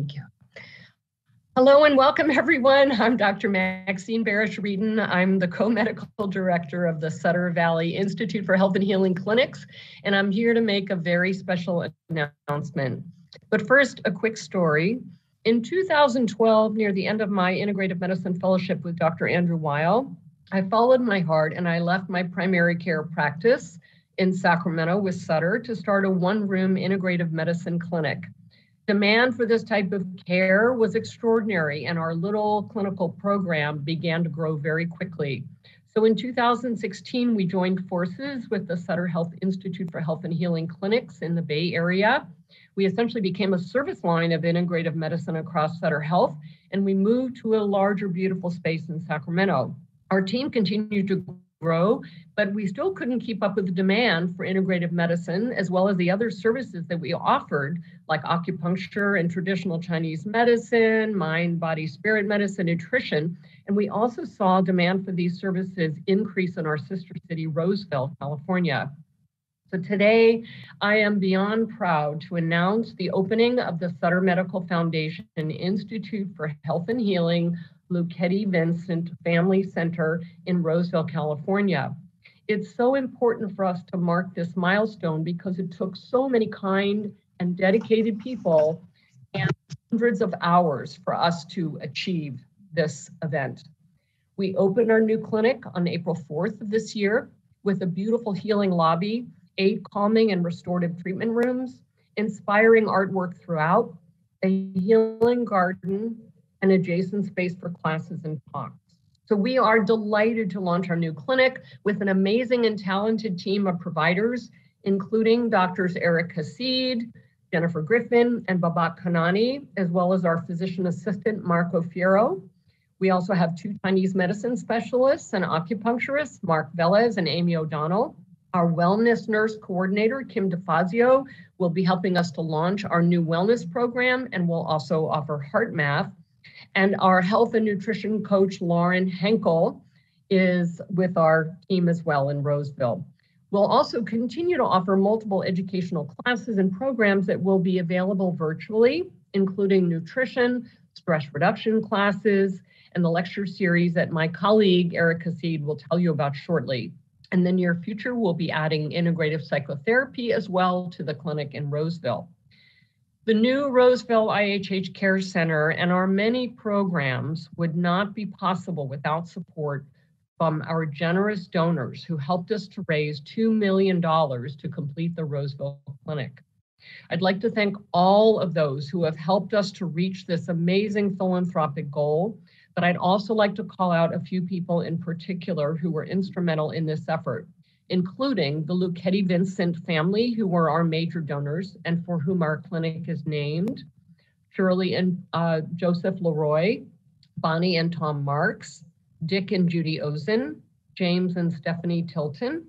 Thank you. Hello and welcome everyone. I'm Dr. Maxine Barish-Wreden. I'm the co-medical director of the Sutter Valley Institute for Health and Healing Clinics, and I'm here to make a very special announcement. But first, a quick story. In 2012, near the end of my integrative medicine fellowship with Dr. Andrew Weil, I followed my heart and I left my primary care practice in Sacramento with Sutter to start a one-room integrative medicine clinic demand for this type of care was extraordinary, and our little clinical program began to grow very quickly. So in 2016, we joined forces with the Sutter Health Institute for Health and Healing Clinics in the Bay Area. We essentially became a service line of integrative medicine across Sutter Health, and we moved to a larger, beautiful space in Sacramento. Our team continued to grow, but we still couldn't keep up with the demand for integrative medicine, as well as the other services that we offered, like acupuncture and traditional Chinese medicine, mind, body, spirit medicine, nutrition. And we also saw demand for these services increase in our sister city, Roseville, California. So today, I am beyond proud to announce the opening of the Sutter Medical Foundation Institute for Health and Healing Lucchetti Vincent Family Center in Roseville, California. It's so important for us to mark this milestone because it took so many kind and dedicated people and hundreds of hours for us to achieve this event. We opened our new clinic on April 4th of this year with a beautiful healing lobby, eight calming and restorative treatment rooms, inspiring artwork throughout, a healing garden, an adjacent space for classes and talks. So we are delighted to launch our new clinic with an amazing and talented team of providers, including doctors Eric Hasid, Jennifer Griffin, and Babat Kanani, as well as our physician assistant, Marco Fiero. We also have two Chinese medicine specialists and acupuncturists, Mark Velez and Amy O'Donnell. Our wellness nurse coordinator, Kim DeFazio, will be helping us to launch our new wellness program and will also offer HeartMath and our health and nutrition coach, Lauren Henkel, is with our team as well in Roseville. We'll also continue to offer multiple educational classes and programs that will be available virtually, including nutrition, stress reduction classes, and the lecture series that my colleague Eric Hasid will tell you about shortly. In the near future, we'll be adding integrative psychotherapy as well to the clinic in Roseville. The new Roseville IHH Care Center and our many programs would not be possible without support from our generous donors who helped us to raise $2 million to complete the Roseville Clinic. I'd like to thank all of those who have helped us to reach this amazing philanthropic goal, but I'd also like to call out a few people in particular who were instrumental in this effort including the Lucchetti Vincent family, who were our major donors and for whom our clinic is named, Shirley and uh, Joseph Leroy, Bonnie and Tom Marks, Dick and Judy Ozen, James and Stephanie Tilton,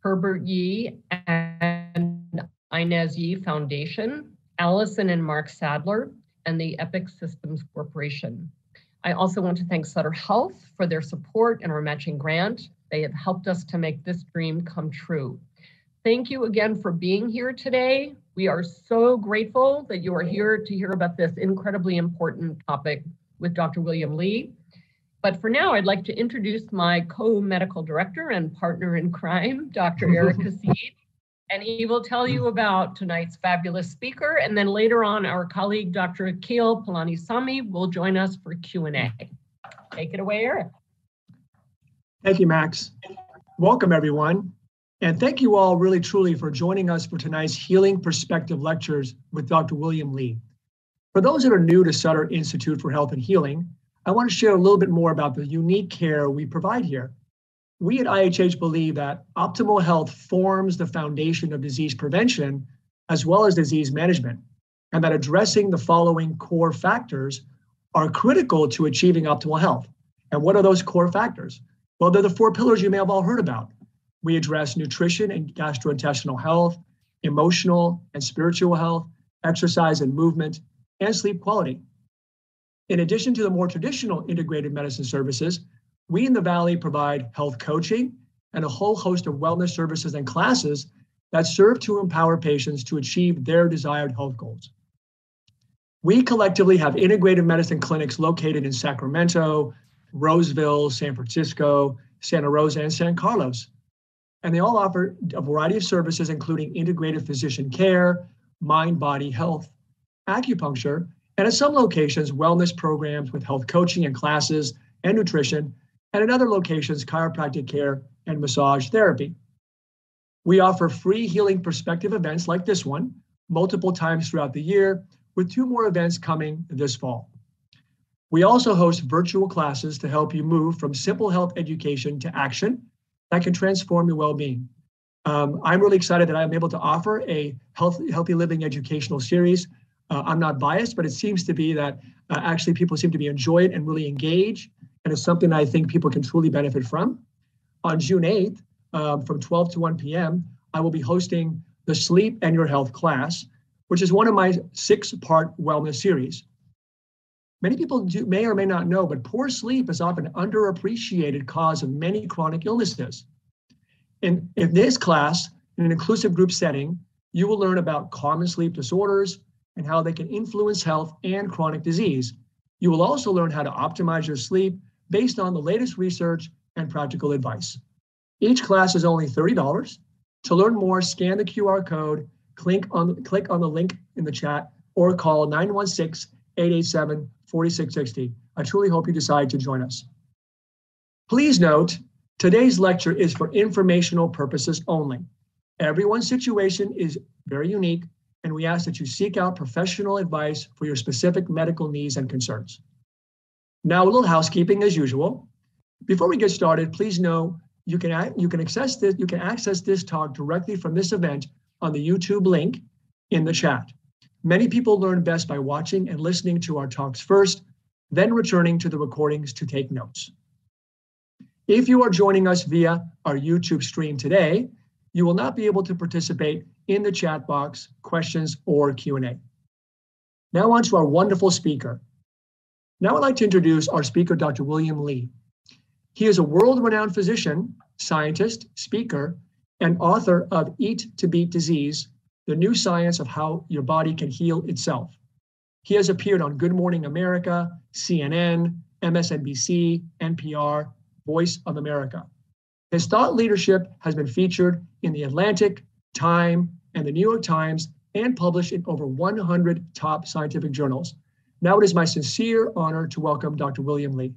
Herbert Yee and Inez Yee Foundation, Allison and Mark Sadler, and the Epic Systems Corporation. I also want to thank Sutter Health for their support and our matching grant, they have helped us to make this dream come true. Thank you again for being here today. We are so grateful that you are here to hear about this incredibly important topic with Dr. William Li. But for now, I'd like to introduce my co-medical director and partner in crime, Dr. Eric Hasid, and he will tell you about tonight's fabulous speaker. And then later on, our colleague, Dr. Akil Palanisamy, will join us for Q&A. Take it away, Eric. Thank you, Max. Welcome, everyone. And thank you all really truly for joining us for tonight's Healing Perspective Lectures with Dr. William Li. For those that are new to Sutter Institute for Health and Healing, I want to share a little bit more about the unique care we provide here. We at IHH believe that optimal health forms the foundation of disease prevention as well as disease management, and that addressing the following core factors are critical to achieving optimal health. And what are those core factors? Well, they're the four pillars you may have all heard about. We address nutrition and gastrointestinal health, emotional and spiritual health, exercise and movement, and sleep quality. In addition to the more traditional integrated medicine services, we in the Valley provide health coaching and a whole host of wellness services and classes that serve to empower patients to achieve their desired health goals. We collectively have integrated medicine clinics located in Sacramento, Roseville, San Francisco, Santa Rosa, and San Carlos. And they all offer a variety of services, including integrated physician care, mind body health, acupuncture, and at some locations, wellness programs with health coaching and classes and nutrition, and at other locations, chiropractic care and massage therapy. We offer free healing perspective events like this one multiple times throughout the year, with two more events coming this fall. We also host virtual classes to help you move from simple health education to action that can transform your well being. Um, I'm really excited that I'm able to offer a health, healthy living educational series. Uh, I'm not biased, but it seems to be that uh, actually people seem to be enjoying and really engage, and it's something I think people can truly benefit from. On June 8th, um, from 12 to 1 p.m., I will be hosting the Sleep and Your Health class, which is one of my six part wellness series. Many people do, may or may not know, but poor sleep is often an underappreciated cause of many chronic illnesses. In, in this class, in an inclusive group setting, you will learn about common sleep disorders and how they can influence health and chronic disease. You will also learn how to optimize your sleep based on the latest research and practical advice. Each class is only $30. To learn more, scan the QR code, click on, click on the link in the chat, or call 916 887 4660. I truly hope you decide to join us. Please note, today's lecture is for informational purposes only. Everyone's situation is very unique, and we ask that you seek out professional advice for your specific medical needs and concerns. Now, a little housekeeping as usual. Before we get started, please know you can, you can access this you can access this talk directly from this event on the YouTube link in the chat. Many people learn best by watching and listening to our talks first, then returning to the recordings to take notes. If you are joining us via our YouTube stream today, you will not be able to participate in the chat box, questions, or Q&A. Now on to our wonderful speaker. Now I'd like to introduce our speaker, Dr. William Li. He is a world-renowned physician, scientist, speaker, and author of Eat to Beat Disease, the new science of how your body can heal itself. He has appeared on Good Morning America, CNN, MSNBC, NPR, Voice of America. His thought leadership has been featured in The Atlantic, Time, and the New York Times, and published in over 100 top scientific journals. Now it is my sincere honor to welcome Dr. William Li.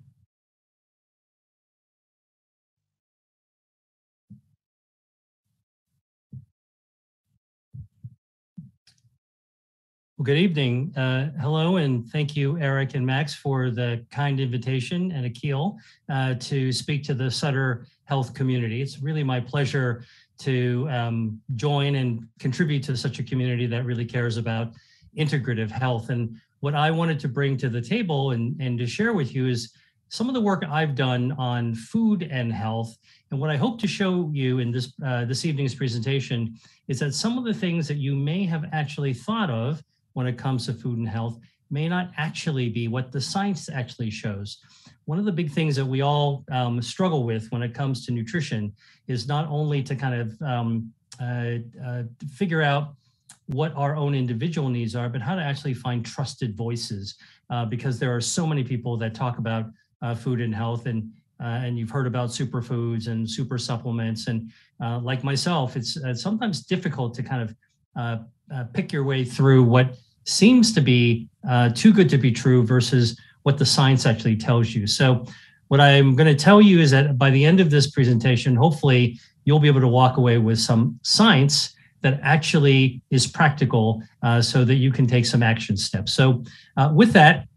Well, good evening. Uh, hello, and thank you, Eric and Max, for the kind invitation and Akil uh, to speak to the Sutter Health community. It's really my pleasure to um, join and contribute to such a community that really cares about integrative health. And what I wanted to bring to the table and, and to share with you is some of the work I've done on food and health. And what I hope to show you in this uh, this evening's presentation is that some of the things that you may have actually thought of when it comes to food and health may not actually be what the science actually shows. One of the big things that we all um, struggle with when it comes to nutrition is not only to kind of um, uh, uh, figure out what our own individual needs are, but how to actually find trusted voices, uh, because there are so many people that talk about uh, food and health, and uh, and you've heard about superfoods and super supplements, and uh, like myself, it's sometimes difficult to kind of pick your way through what seems to be uh, too good to be true versus what the science actually tells you. So, what I'm going to tell you is that by the end of this presentation, hopefully, you'll be able to walk away with some science that actually is practical uh, so that you can take some action steps. So, uh, with that,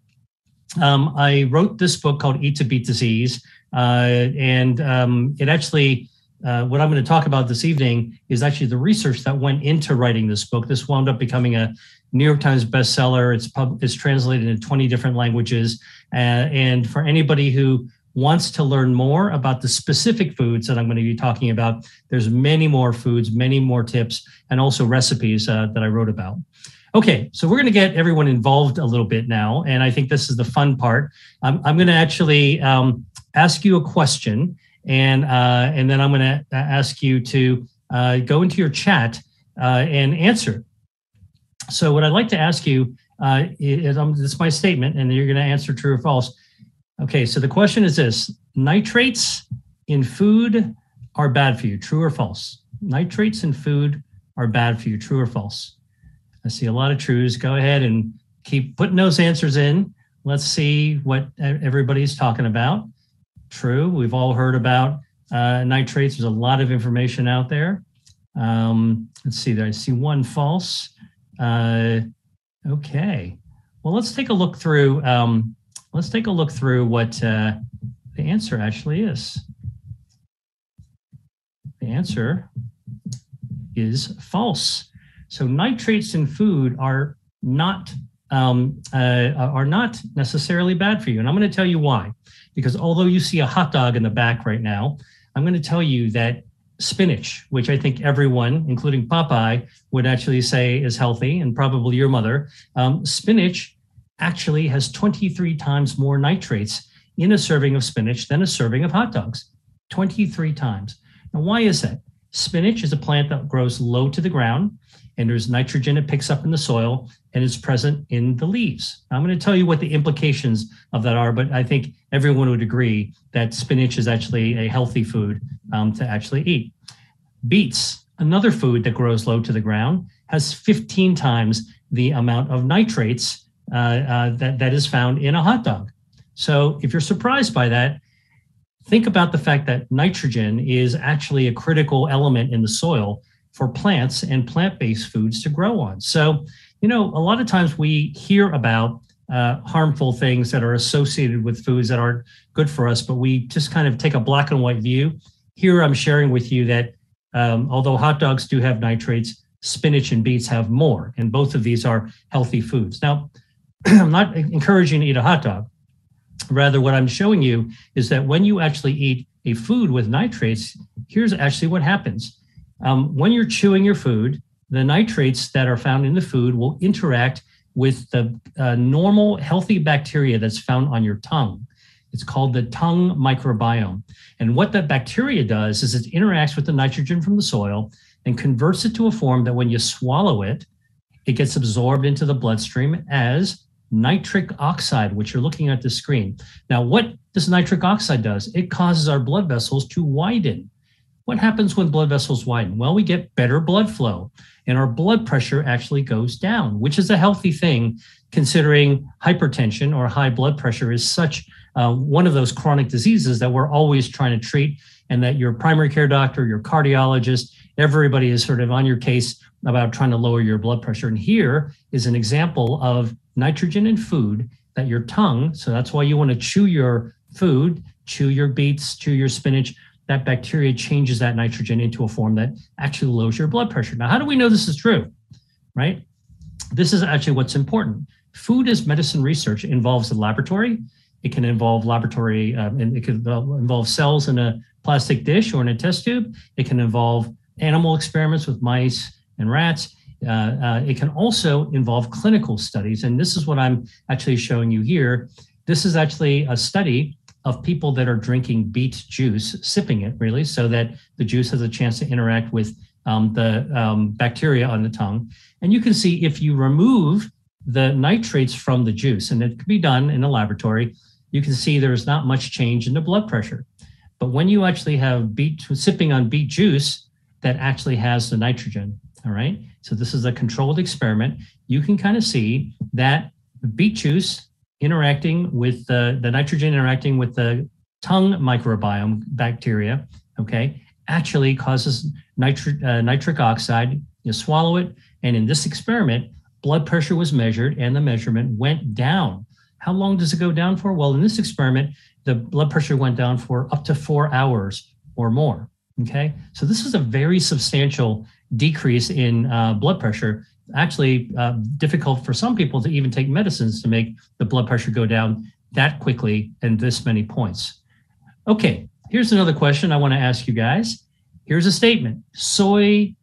um, I wrote this book called Eat to Beat Disease, uh, and um, it actually uh, what I'm going to talk about this evening is actually the research that went into writing this book. This wound up becoming a New York Times bestseller. It's pub- it's translated into 20 different languages. Uh, and for anybody who wants to learn more about the specific foods that I'm going to be talking about, there's many more foods, many more tips, and also recipes uh, that I wrote about. Okay, so we're going to get everyone involved a little bit now, and I think this is the fun part. I'm, I'm going to actually um, ask you a question, and uh, and then I'm going to ask you to uh, go into your chat uh, and answer. So what I'd like to ask you Uh, it, um, it's my statement, and you're going to answer true or false. Okay, so the question is this nitrates in food are bad for you, true or false? Nitrates in food are bad for you, true or false? I see a lot of truths. Go ahead and keep putting those answers in. Let's see what everybody's talking about. True, we've all heard about uh, nitrates. There's a lot of information out there. Um, let's see there. I see one false. Uh, okay. Well, let's take a look through. Um, let's take a look through what uh, the answer actually is. The answer is false. So nitrates in food are not um, uh, are not necessarily bad for you, and I'm going to tell you why. Because although you see a hot dog in the back right now, I'm going to tell you that spinach, which I think everyone, including Popeye, would actually say is healthy, and probably your mother, um, spinach actually has 23 times more nitrates in a serving of spinach than a serving of hot dogs. 23 times. Now, why is that? Spinach is a plant that grows low to the ground, and there's nitrogen it picks up in the soil and is present in the leaves. I'm going to tell you what the implications of that are, but I think everyone would agree that spinach is actually a healthy food um, to actually eat. Beets, another food that grows low to the ground, has 15 times the amount of nitrates uh, uh, that, that is found in a hot dog. So if you're surprised by that, think about the fact that nitrogen is actually a critical element in the soil for plants and plant based foods to grow on. So, you know, a lot of times we hear about uh, harmful things that are associated with foods that aren't good for us, but we just kind of take a black and white view. Here, I'm sharing with you that um, although hot dogs do have nitrates, spinach and beets have more, and both of these are healthy foods. Now, I'm not encouraging to eat a hot dog. Rather, what I'm showing you is that when you actually eat a food with nitrates, here's actually what happens. Um, when you're chewing your food, the nitrates that are found in the food will interact with the uh, normal healthy bacteria that's found on your tongue. It's called the tongue microbiome. And what that bacteria does is it interacts with the nitrogen from the soil and converts it to a form that when you swallow it, it gets absorbed into the bloodstream as nitric oxide, which you're looking at the screen. Now, what this nitric oxide does, it causes our blood vessels to widen. What happens when blood vessels widen? Well, we get better blood flow and our blood pressure actually goes down, which is a healthy thing considering hypertension or high blood pressure is such uh, one of those chronic diseases that we're always trying to treat and that your primary care doctor, your cardiologist, everybody is sort of on your case about trying to lower your blood pressure. And here is an example of nitrogen in food that your tongue, so that's why you want to chew your food, chew your beets, chew your spinach, that bacteria changes that nitrogen into a form that actually lowers your blood pressure. Now, how do we know this is true? Right? This is actually what's important. Food as medicine research involves a laboratory. It can involve laboratory, um, and it can involve cells in a plastic dish or in a test tube. It can involve animal experiments with mice and rats. Uh, uh, it can also involve clinical studies. And this is what I'm actually showing you here. This is actually a study of people that are drinking beet juice, sipping it really, so that the juice has a chance to interact with um, the um, bacteria on the tongue. And you can see if you remove the nitrates from the juice, and it can be done in a laboratory, you can see there's not much change in the blood pressure. But when you actually have beet sipping on beet juice that actually has the nitrogen, all right? So this is a controlled experiment. You can kind of see that beet juice interacting with the, the nitrogen interacting with the tongue microbiome bacteria, okay, actually causes nitric, uh, nitric oxide. You swallow it, and in this experiment, blood pressure was measured and the measurement went down. How long does it go down for? Well, in this experiment, the blood pressure went down for up to four hours or more. Okay, so this is a very substantial decrease in uh, blood pressure actually uh, difficult for some people to even take medicines to make the blood pressure go down that quickly and this many points. Okay, here's another question I want to ask you guys. Here's a statement soy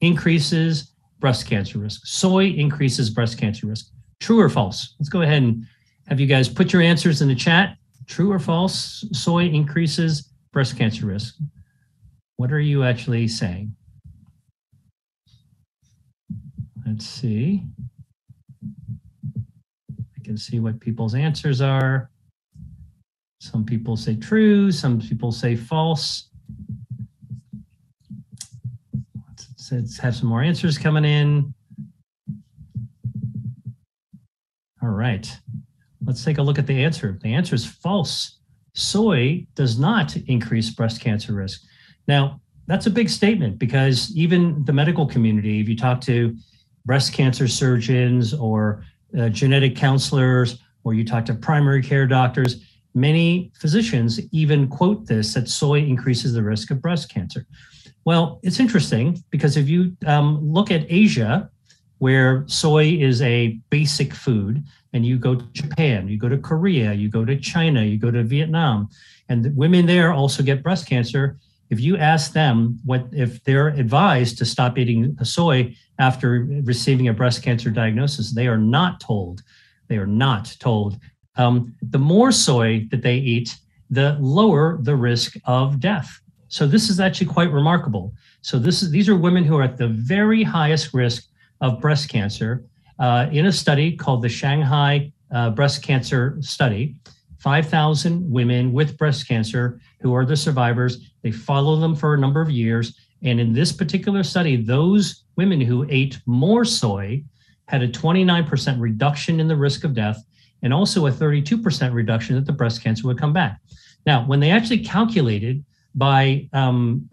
increases breast cancer risk. Soy increases breast cancer risk. True or false? Let's go ahead and have you guys put your answers in the chat. True or false? Soy increases breast cancer risk. What are you actually saying? Let's see. I can see what people's answers are. Some people say true, some people say false. Let's, let's have some more answers coming in. All right, let's take a look at the answer. The answer is false. Soy does not increase breast cancer risk. Now, that's a big statement because even the medical community, if you talk to breast cancer surgeons or uh, genetic counselors, or you talk to primary care doctors, many physicians even quote this that soy increases the risk of breast cancer. Well, it's interesting because if you um, look at Asia, where soy is a basic food, and you go to Japan, you go to Korea, you go to China, you go to Vietnam, and women there also get breast cancer. If you ask them what if they're advised to stop eating soy after receiving a breast cancer diagnosis, they are not told. They are not told. Um, the more soy that they eat, the lower the risk of death. So this is actually quite remarkable. So this is these are women who are at the very highest risk of breast cancer uh, in a study called the Shanghai uh, Breast Cancer Study. 5,000 women with breast cancer who are the survivors. They follow them for a number of years. And in this particular study, those women who ate more soy had a 29% reduction in the risk of death and also a 32% reduction that the breast cancer would come back. Now, when they actually calculated by um,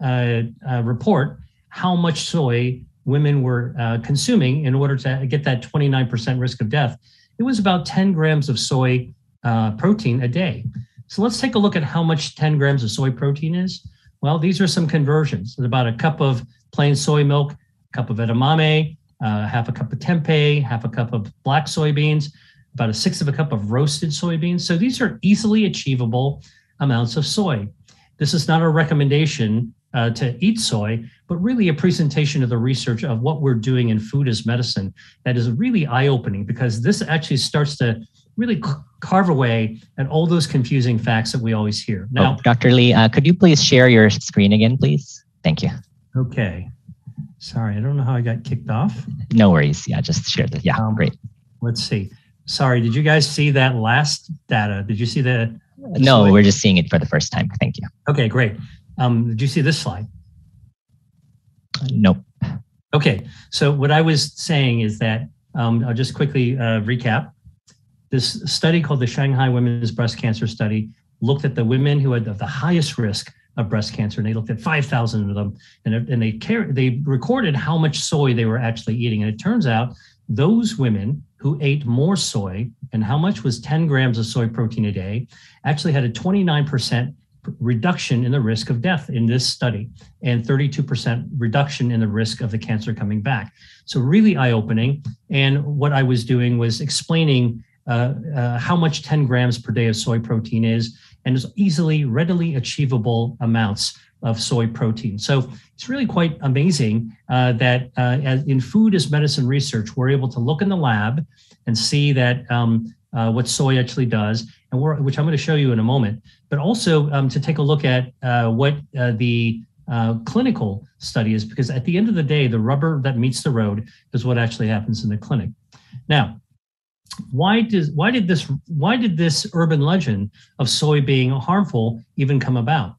report how much soy women were uh, consuming in order to get that 29% risk of death, it was about 10 grams of soy uh, protein a day. So let's take a look at how much 10 grams of soy protein is. Well, these are some conversions. It's about a cup of plain soy milk, a cup of edamame, uh, half a cup of tempeh, half a cup of black soybeans, about a sixth of a cup of roasted soybeans. So these are easily achievable amounts of soy. This is not a recommendation uh, to eat soy, but really a presentation of the research of what we're doing in food as medicine that is really eye opening because this actually starts to really carve away at all those confusing facts that we always hear. Now, oh, Dr. Li, uh, could you please share your screen again, please? Thank you. Okay. Sorry, I don't know how I got kicked off. No worries. Yeah, just share the. Yeah, um, great. Let's see. Sorry, did you guys see that last data? Did you see the? No, slide? we're just seeing it for the first time. Thank you. Okay, great. Um, did you see this slide? Nope. Okay, so what I was saying is that um, I'll just quickly uh, recap. This study called the Shanghai Women's Breast Cancer Study looked at the women who had the highest risk of breast cancer, and they looked at 5,000 of them, and, and they care, they recorded how much soy they were actually eating. And it turns out those women who ate more soy, and how much was 10 grams of soy protein a day, actually had a 29% reduction in the risk of death in this study and 32% reduction in the risk of the cancer coming back. So, really eye opening. And what I was doing was explaining uh, uh, how much 10 grams per day of soy protein is and is easily, readily achievable amounts of soy protein. So, it's really quite amazing uh, that uh, in food as medicine research, we're able to look in the lab and see that um, uh, what soy actually does, and which I'm going to show you in a moment, but also um, to take a look at what the clinical study is, because at the end of the day, the rubber that meets the road is what actually happens in the clinic. Now, why does why did this why did this urban legend of soy being harmful even come about?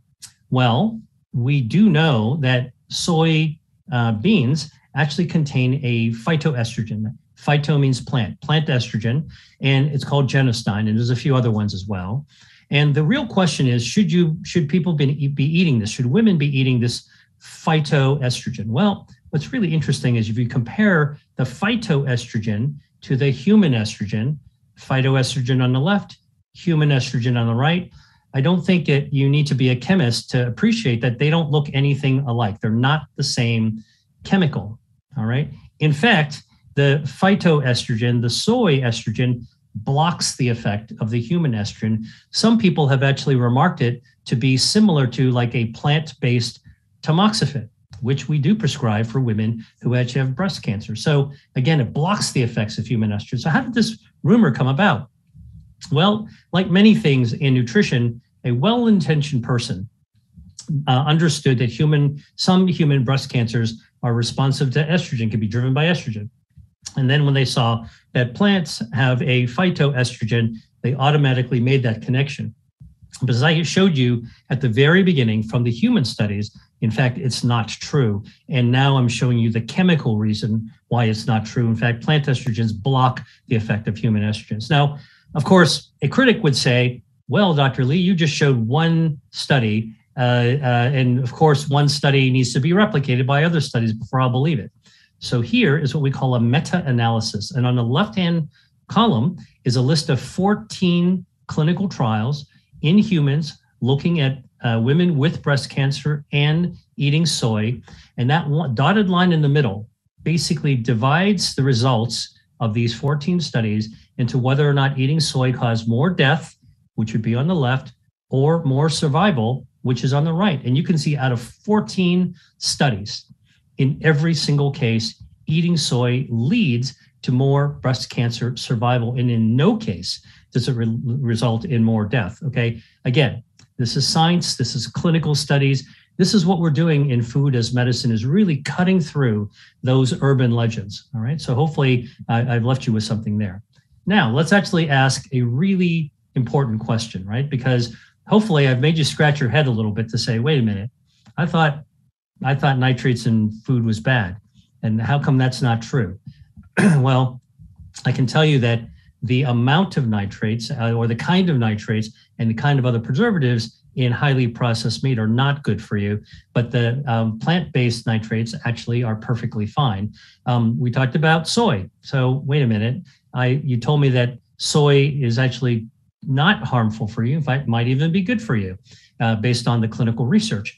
Well, we do know that soy uh, beans actually contain a phytoestrogen Phyto means plant, plant estrogen, and it's called genistein, and there's a few other ones as well. And the real question is, should you should people be, be eating this? Should women be eating this phytoestrogen? Well, what's really interesting is if you compare the phytoestrogen to the human estrogen, phytoestrogen on the left, human estrogen on the right, I don't think that you need to be a chemist to appreciate that they don't look anything alike. They're not the same chemical. All right. In fact, the phytoestrogen, the soy estrogen, blocks the effect of the human estrogen. Some people have actually remarked it to be similar to like a plant based tamoxifen, which we do prescribe for women who actually have breast cancer. So, again, it blocks the effects of human estrogen. So, how did this rumor come about? Well, like many things in nutrition, a well intentioned person uh, understood that human some human breast cancers are responsive to estrogen, can be driven by estrogen. And then when they saw that plants have a phytoestrogen, they automatically made that connection. But as I showed you at the very beginning from the human studies, in fact, it's not true. And now I'm showing you the chemical reason why it's not true. In fact, plant estrogens block the effect of human estrogens. Now, of course, a critic would say, well, Dr. Li, you just showed one study. Uh, uh, and of course, one study needs to be replicated by other studies before I'll believe it. So here is what we call a meta-analysis. And on the left-hand column is a list of 14 clinical trials in humans looking at uh, women with breast cancer and eating soy. And that one, dotted line in the middle basically divides the results of these 14 studies into whether or not eating soy caused more death, which would be on the left, or more survival, which is on the right. And you can see out of 14 studies, in every single case, eating soy leads to more breast cancer survival. And in no case does it re- result in more death. Okay. Again, this is science, this is clinical studies. This is what we're doing in food as medicine is really cutting through those urban legends. All right. So hopefully I've left you with something there. Now let's actually ask a really important question, right? Because hopefully I've made you scratch your head a little bit to say, wait a minute, I thought I thought nitrates in food was bad. And how come that's not true? well, I can tell you that the amount of nitrates uh, or the kind of nitrates and the kind of other preservatives in highly processed meat are not good for you, but the um, plant-based nitrates actually are perfectly fine. Um, we talked about soy. So wait a minute, I you told me that soy is actually not harmful for you. In fact, might even be good for you, uh, based on the clinical research.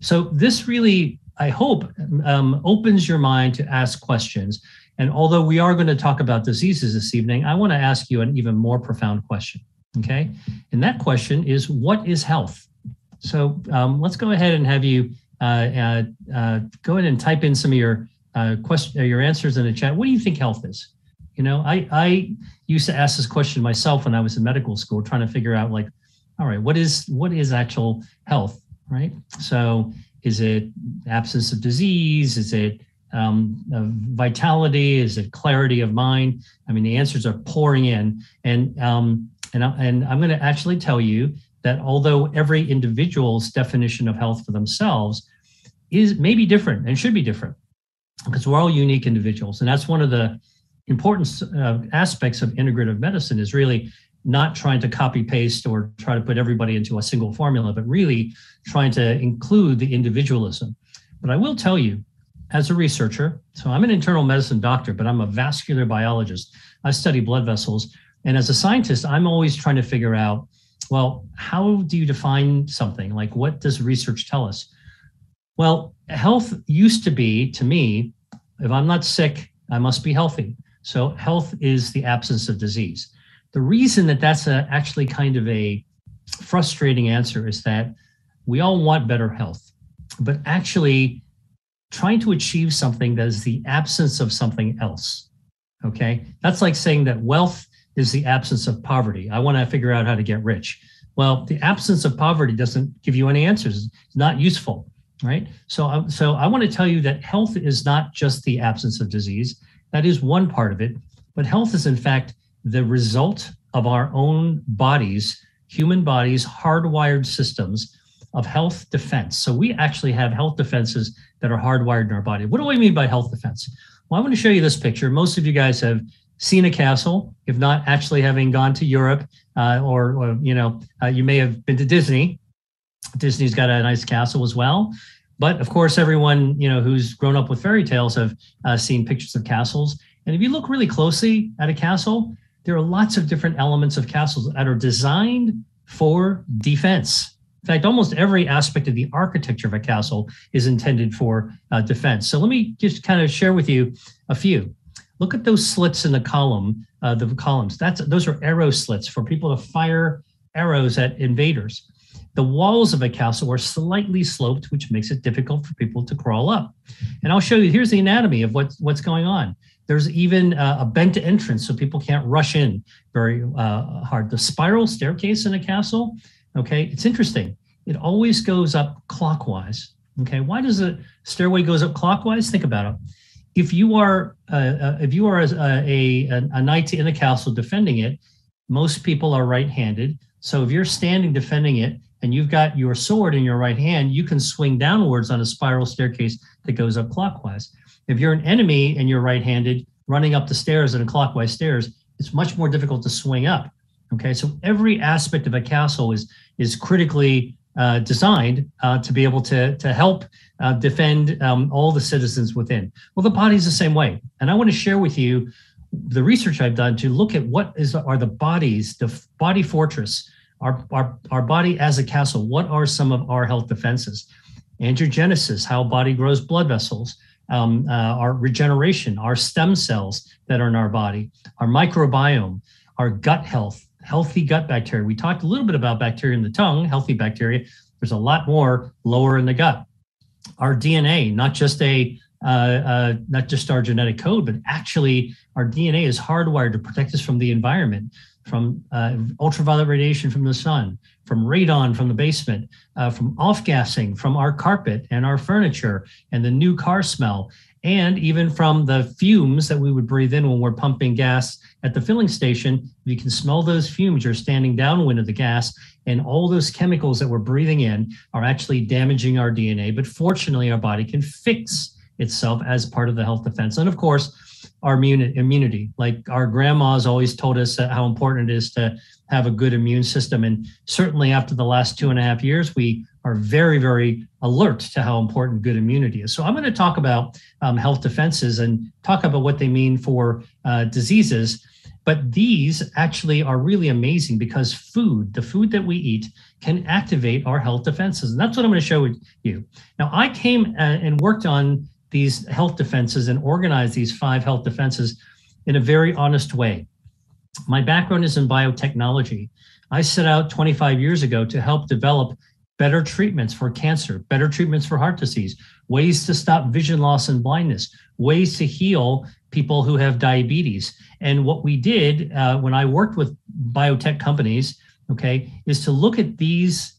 So this really, I hope, um, opens your mind to ask questions. And although we are going to talk about diseases this evening, I want to ask you an even more profound question. Okay. And that question is what is health? So um, let's go ahead and have you uh, uh, uh, go ahead and type in some of your uh, question, uh, your answers in the chat. What do you think health is? You know, I, I used to ask this question myself when I was in medical school, trying to figure out like, all right, what is what is actual health? right? So is it absence of disease? Is it um, vitality? Is it clarity of mind? I mean, the answers are pouring in, and um, and and I'm going to actually tell you that although every individual's definition of health for themselves is maybe different and should be different, because we're all unique individuals, and that's one of the important uh, aspects of integrative medicine is really not trying to copy paste or try to put everybody into a single formula, but really trying to include the individualism. But I will tell you, as a researcher, so I'm an internal medicine doctor, but I'm a vascular biologist. I study blood vessels. And as a scientist, I'm always trying to figure out well, how do you define something? Like, what does research tell us? Well, health used to be, to me, if I'm not sick, I must be healthy. So, health is the absence of disease. The reason that that's a, actually kind of a frustrating answer is that we all want better health, but actually trying to achieve something that is the absence of something else. Okay. That's like saying that wealth is the absence of poverty. I want to figure out how to get rich. Well, the absence of poverty doesn't give you any answers. It's not useful, right? So, uh, so I want to tell you that health is not just the absence of disease. That is one part of it, but health is in fact the result of our own bodies, human bodies, hardwired systems of health defense. So we actually have health defenses that are hardwired in our body. What do I mean by health defense? Well, I want to show you this picture. Most of you guys have seen a castle, if not actually having gone to Europe, uh, or, or, you know, uh, you may have been to Disney. Disney's got a nice castle as well. But of course, everyone you know who's grown up with fairy tales have uh, seen pictures of castles. And if you look really closely at a castle, there are lots of different elements of castles that are designed for defense. In fact, almost every aspect of the architecture of a castle is intended for uh, defense. So let me just kind of share with you a few. Look at those slits in the column, uh, the columns. That's those are arrow slits for people to fire arrows at invaders. The walls of a castle are slightly sloped, which makes it difficult for people to crawl up. And I'll show you. Here's the anatomy of what's what's going on. There's even uh, a bent entrance so people can't rush in very uh, hard. The spiral staircase in a castle, okay, it's interesting. It always goes up clockwise. Okay, why does the stairway goes up clockwise? Think about it. if you are uh, uh, if you are a, a, a knight in a castle defending it, most people are right-handed. So if you're standing defending it and you've got your sword in your right hand, you can swing downwards on a spiral staircase that goes up clockwise. If you're an enemy and you're right-handed, running up the stairs and clockwise stairs, it's much more difficult to swing up. Okay, so every aspect of a castle is is critically uh, designed uh, to be able to to help uh, defend um, all the citizens within. Well, the body's the same way, and I want to share with you the research I've done to look at what is are the bodies, the body fortress, our our our body as a castle. What are some of our health defenses? Angiogenesis, how body grows blood vessels um, uh, our regeneration, our stem cells that are in our body, our microbiome, our gut health, healthy gut bacteria. We talked a little bit about bacteria in the tongue, healthy bacteria. There's a lot more lower in the gut. Our DNA, not just a uh, uh, not just our genetic code, but actually our DNA is hardwired to protect us from the environment, from uh, ultraviolet radiation from the sun, from radon from the basement, uh, from off gassing from our carpet and our furniture and the new car smell, and even from the fumes that we would breathe in when we're pumping gas at the filling station. You can smell those fumes. You're standing downwind of the gas, and all those chemicals that we're breathing in are actually damaging our DNA. But fortunately, our body can fix itself as part of the health defense. And of course, our immunity. Like our grandmas always told us how important it is to have a good immune system. And certainly after the last two and a half years, we are very, very alert to how important good immunity is. So I'm going to talk about um, health defenses and talk about what they mean for uh, diseases. But these actually are really amazing because food, the food that we eat, can activate our health defenses. And that's what I'm going to show you. Now, I came uh, and worked on these health defenses and organized these five health defenses in a very honest way. My background is in biotechnology. I set out 25 years ago to help develop better treatments for cancer, better treatments for heart disease, ways to stop vision loss and blindness, ways to heal people who have diabetes. And what we did uh, when I worked with biotech companies, okay, is to look at these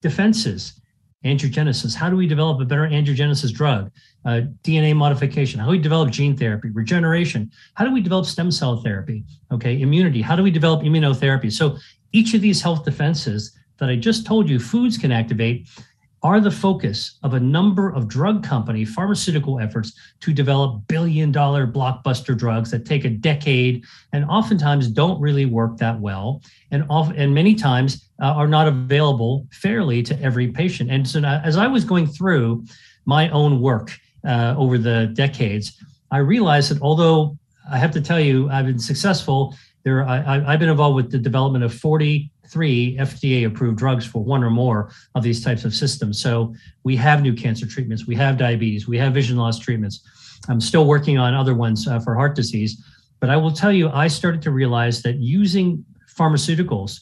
defenses angiogenesis. How do we develop a better angiogenesis drug? Uh, DNA modification. How do we develop gene therapy? Regeneration. How do we develop stem cell therapy? Okay, immunity. How do we develop immunotherapy? So each of these health defenses that I just told you foods can activate are the focus of a number of drug company pharmaceutical efforts to develop billion dollar blockbuster drugs that take a decade and oftentimes don't really work that well and off, and many times uh, are not available fairly to every patient. And so now, as i was going through my own work uh, over the decades i realized that although i have to tell you i've been successful there I, i've been involved with the development of 40 three FDA approved drugs for one or more of these types of systems. So we have new cancer treatments, we have diabetes, we have vision loss treatments. I'm still working on other ones uh, for heart disease. But I will tell you, I started to realize that using pharmaceuticals,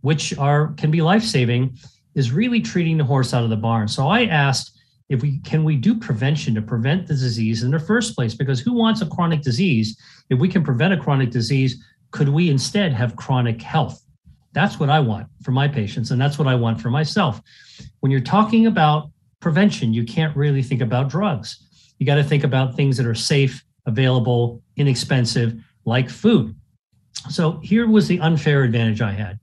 which are can be life saving, is really treating the horse out of the barn. So I asked if we can we do prevention to prevent the disease in the first place because who wants a chronic disease if we can prevent a chronic disease could we instead have chronic health that's what I want for my patients, and that's what I want for myself. When you're talking about prevention, you can't really think about drugs. You got to think about things that are safe, available, inexpensive, like food. So here was the unfair advantage I had.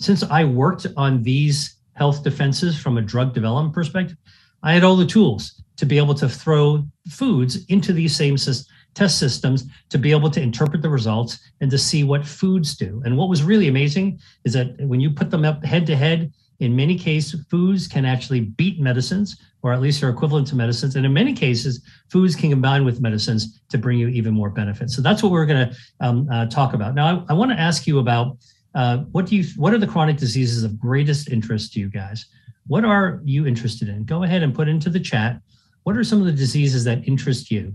Since I worked on these health defenses from a drug development perspective, I had all the tools to be able to throw foods into these same systems test systems to be able to interpret the results and to see what foods do. And what was really amazing is that when you put them up head to head, in many cases, foods can actually beat medicines, or at least are equivalent to medicines. And in many cases, foods can combine with medicines to bring you even more benefits. So that's what we're going to um, uh, talk about. Now, I, I want to ask you about uh, what do you what are the chronic diseases of greatest interest to you guys? What are you interested in? Go ahead and put into the chat. What are some of the diseases that interest you?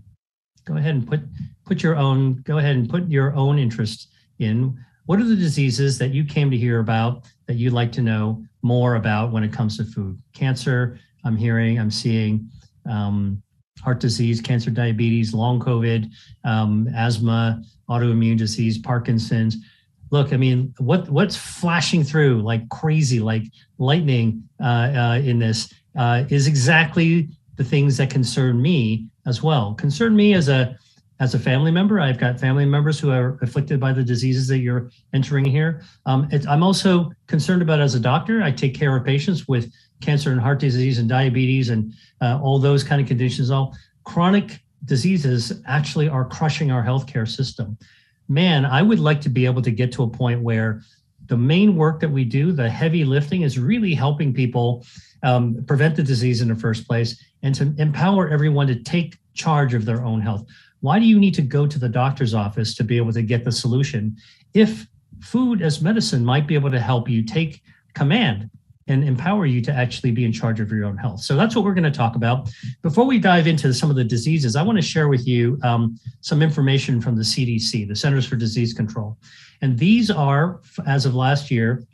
Go ahead and put put your own go ahead and put your own interest in. What are the diseases that you came to hear about that you'd like to know more about when it comes to food? Cancer i'm hearing i'm seeing um, heart disease cancer diabetes long covid um, asthma autoimmune disease parkinson's. Look i mean what what's flashing through like crazy like lightning uh, uh, in this uh, is exactly the things that concern me as well. Concern me as a as a family member. I've got family members who are afflicted by the diseases that you're entering here. Um, I'm also concerned about as a doctor. I take care of patients with cancer and heart disease and diabetes and uh, all those kind of conditions. All chronic diseases actually are crushing our healthcare system. Man, I would like to be able to get to a point where the main work that we do, the heavy lifting, is really helping people um, prevent the disease in the first place and to empower everyone to take charge of their own health. Why do you need to go to the doctor's office to be able to get the solution if food as medicine might be able to help you take command and empower you to actually be in charge of your own health. So that's what we're going to talk about. Before we dive into some of the diseases, I want to share with you um, some information from the CDC, the Centers for Disease Control. And these are, as of last year,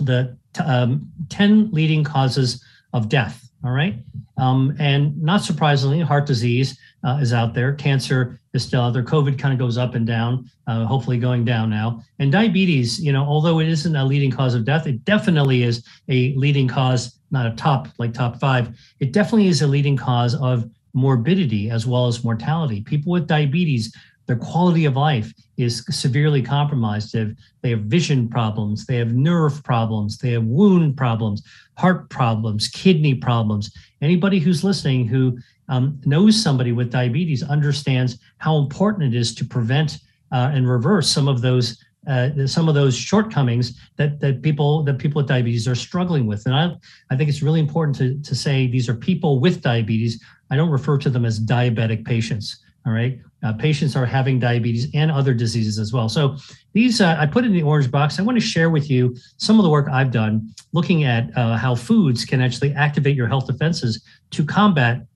the um, 10 leading causes of death. All right. Um, and not surprisingly, heart disease uh, is out there. Cancer is still out there. COVID kind of goes up and down, uh, hopefully going down now. And diabetes, you know, although it isn't a leading cause of death, it definitely is a leading cause, not a top like top five. It definitely is a leading cause of morbidity as well as mortality. People with diabetes, their quality of life is severely compromised. They have, they have vision problems, they have nerve problems, they have wound problems, heart problems, kidney problems. Anybody who's listening who um, knows somebody with diabetes understands how important it is to prevent uh, and reverse some of those uh, some of those shortcomings that that people that people with diabetes are struggling with. And I I think it's really important to to say these are people with diabetes. I don't refer to them as diabetic patients. All right, uh, patients are having diabetes and other diseases as well. So these uh, I put in the orange box. I want to share with you some of the work I've done looking at uh, how foods can actually activate your health defenses to combat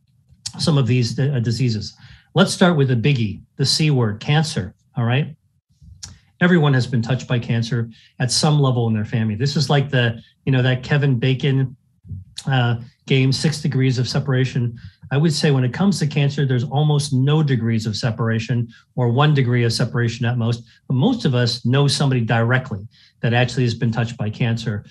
some of these uh, diseases. Let's start with the biggie, the C word, cancer. All right. Everyone has been touched by cancer at some level in their family. This is like the, you know, that Kevin Bacon uh, game, Six Degrees of Separation. I would say when it comes to cancer, there's almost no degrees of separation or one degree of separation at most. But most of us know somebody directly that actually has been touched by cancer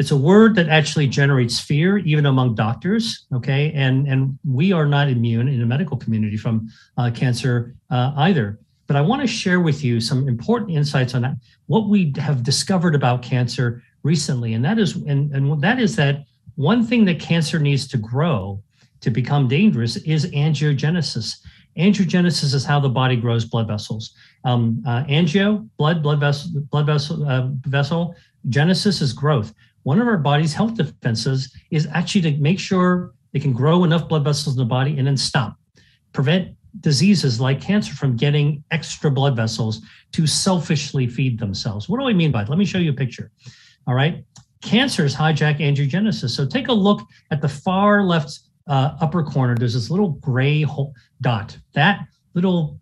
it's a word that actually generates fear even among doctors okay and and we are not immune in the medical community from uh, cancer uh, either but i want to share with you some important insights on that, what we have discovered about cancer recently and that is and, and that is that one thing that cancer needs to grow to become dangerous is angiogenesis angiogenesis is how the body grows blood vessels um, uh, angio blood blood vessel blood vessel uh, vessel genesis is growth one of our body's health defenses is actually to make sure they can grow enough blood vessels in the body and then stop, prevent diseases like cancer from getting extra blood vessels to selfishly feed themselves. What do I mean by that? Let me show you a picture. All right. Cancers hijack angiogenesis. So take a look at the far left uh, upper corner. There's this little gray dot. That little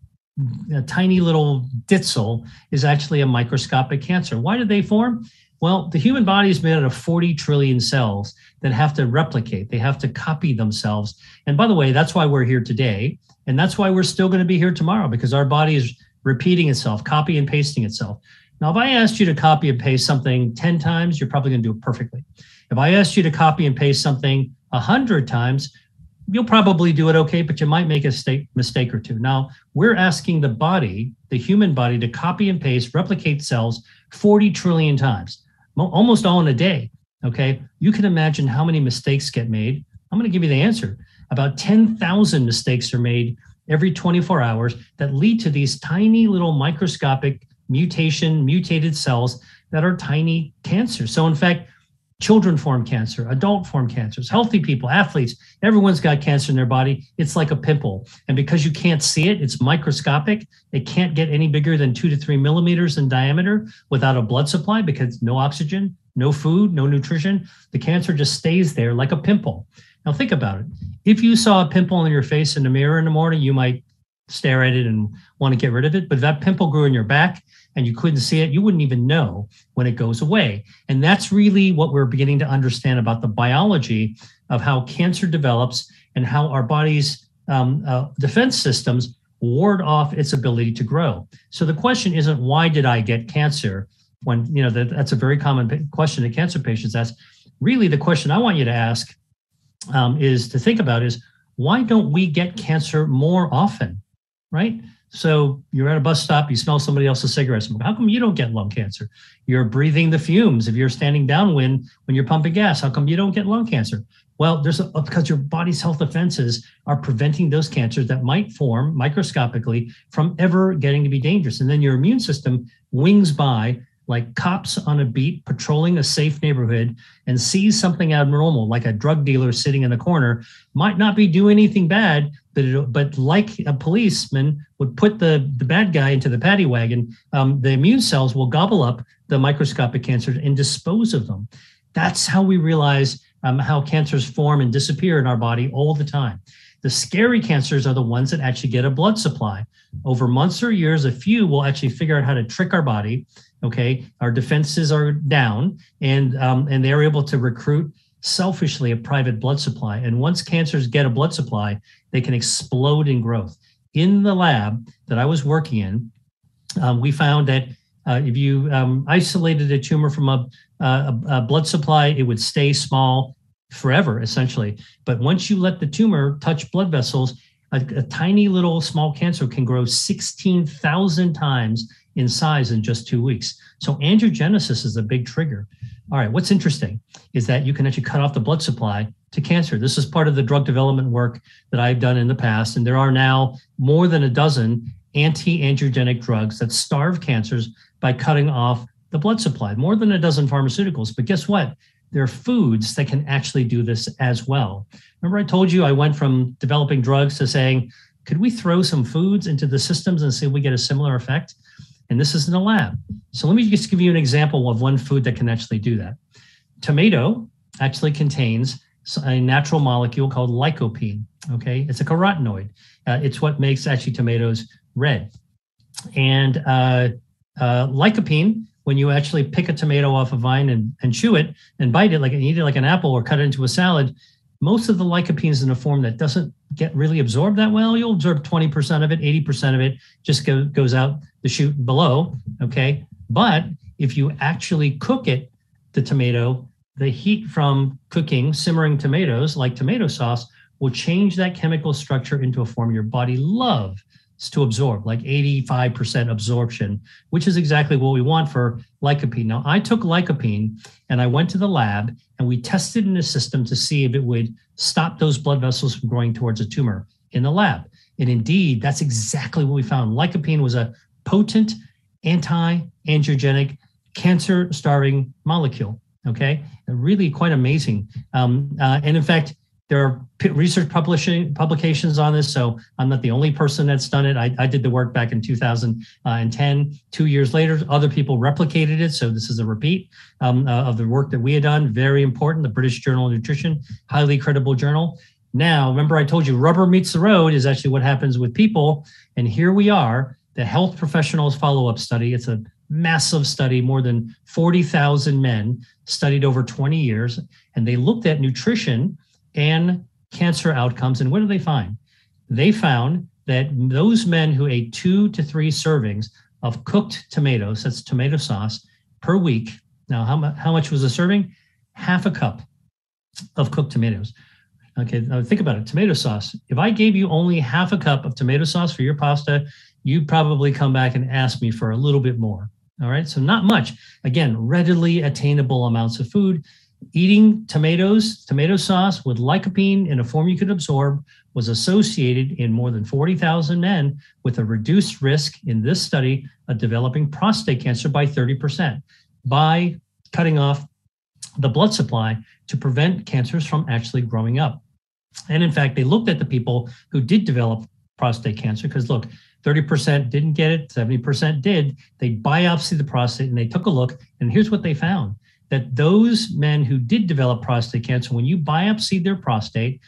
uh, tiny little ditzel is actually a microscopic cancer. Why did they form? Well, the human body is made out of 40 trillion cells that have to replicate, they have to copy themselves. And by the way, that's why we're here today. And that's why we're still going to be here tomorrow because our body is repeating itself, copy and pasting itself. Now, if I asked you to copy and paste something 10 times, you're probably going to do it perfectly. If I asked you to copy and paste something a 100 times, you'll probably do it okay, but you might make a mistake, mistake or two. Now, we're asking the body, the human body, to copy and paste, replicate cells 40 trillion times almost all in a day. Okay. You can imagine how many mistakes get made. I'm going to give you the answer. About 10,000 mistakes are made every 24 hours that lead to these tiny little microscopic mutation, mutated cells that are tiny cancers. So, in fact, children form cancer, adult form cancers, healthy people, athletes, everyone's got cancer in their body. It's like a pimple. And because you can't see it, it's microscopic. It can't get any bigger than two to three millimeters in diameter without a blood supply because no oxygen, no food, no nutrition. The cancer just stays there like a pimple. Now, think about it. If you saw a pimple on your face in the mirror in the morning, you might stare at it and want to get rid of it. But if that pimple grew in your back, and you couldn't see it, you wouldn't even know when it goes away. And that's really what we're beginning to understand about the biology of how cancer develops and how our body's um, uh, defense systems ward off its ability to grow. So the question isn't why did I get cancer? When you know that, that's a very common question that cancer patients ask. Really, the question I want you to ask um, is to think about is why don't we get cancer more often, right? So you're at a bus stop, you smell somebody else's cigarette smoke. How come you don't get lung cancer? You're breathing the fumes. If you're standing downwind when you're pumping gas, how come you don't get lung cancer? Well, there's a, because your body's health defenses are preventing those cancers that might form microscopically from ever getting to be dangerous. And then your immune system wings by like cops on a beat patrolling a safe neighborhood and sees something abnormal, like a drug dealer sitting in the corner, might not be doing anything bad, but it, but like a policeman would put the the bad guy into the paddy wagon, um, the immune cells will gobble up the microscopic cancers and dispose of them. That's how we realize um, how cancers form and disappear in our body all the time. The scary cancers are the ones that actually get a blood supply. Over months or years, a few will actually figure out how to trick our body Okay, our defenses are down, and um, and they're able to recruit selfishly a private blood supply. And once cancers get a blood supply, they can explode in growth. In the lab that I was working in, um, we found that uh, if you um, isolated a tumor from a, a, a, blood supply, it would stay small forever, essentially. But once you let the tumor touch blood vessels, a, a tiny little small cancer can grow 16,000 times in size in just two weeks. So angiogenesis is a big trigger. All right, what's interesting is that you can actually cut off the blood supply to cancer. This is part of the drug development work that I've done in the past. And there are now more than a dozen anti angiogenic drugs that starve cancers by cutting off the blood supply, more than a dozen pharmaceuticals. But guess what? There are foods that can actually do this as well. Remember, I told you I went from developing drugs to saying, could we throw some foods into the systems and see if we get a similar effect? and this is in a lab. So let me just give you an example of one food that can actually do that. Tomato actually contains a natural molecule called lycopene. Okay, it's a carotenoid. Uh, it's what makes actually tomatoes red. And uh, uh, lycopene, when you actually pick a tomato off a vine and, and chew it and bite it like and eat it like an apple or cut it into a salad, most of the lycopene is in a form that doesn't get really absorbed that well. You'll absorb 20% of it, 80% of it just go, goes out the chute below. Okay. But if you actually cook it, the tomato, the heat from cooking simmering tomatoes, like tomato sauce, will change that chemical structure into a form your body to absorb, like 85% absorption, which is exactly what we want for lycopene. Now, I took lycopene and I went to the lab and we tested in a system to see if it would stop those blood vessels from growing towards a tumor in the lab. And indeed, that's exactly what we found. Lycopene was a potent anti-angiogenic cancer-starving molecule. Okay, really quite amazing. Um, uh, and in fact, there are research publishing publications on this, so I'm not the only person that's done it. I, I did the work back in 2010. Two years later, other people replicated it, so this is a repeat um, uh, of the work that we had done. Very important. The British Journal of Nutrition, highly credible journal. Now, remember I told you rubber meets the road is actually what happens with people, and here we are. The health professionals follow-up study. It's a massive study, more than 40,000 men studied over 20 years, and they looked at nutrition and cancer outcomes. And what did they find? They found that those men who ate two to three servings of cooked tomatoes, that's tomato sauce, per week. Now, how, mu- how much was a serving? Half a cup of cooked tomatoes. Okay, now think about it tomato sauce. If I gave you only half a cup of tomato sauce for your pasta, you'd probably come back and ask me for a little bit more. All right, so not much. Again, readily attainable amounts of food Eating tomatoes, tomato sauce with lycopene in a form you could absorb was associated in more than 40,000 men with a reduced risk in this study of developing prostate cancer by 30% by cutting off the blood supply to prevent cancers from actually growing up. And in fact, they looked at the people who did develop prostate cancer because look, 30% didn't get it, 70% did. They biopsied the prostate and they took a look, and here's what they found that those men who did develop prostate cancer, when you biopsied their prostate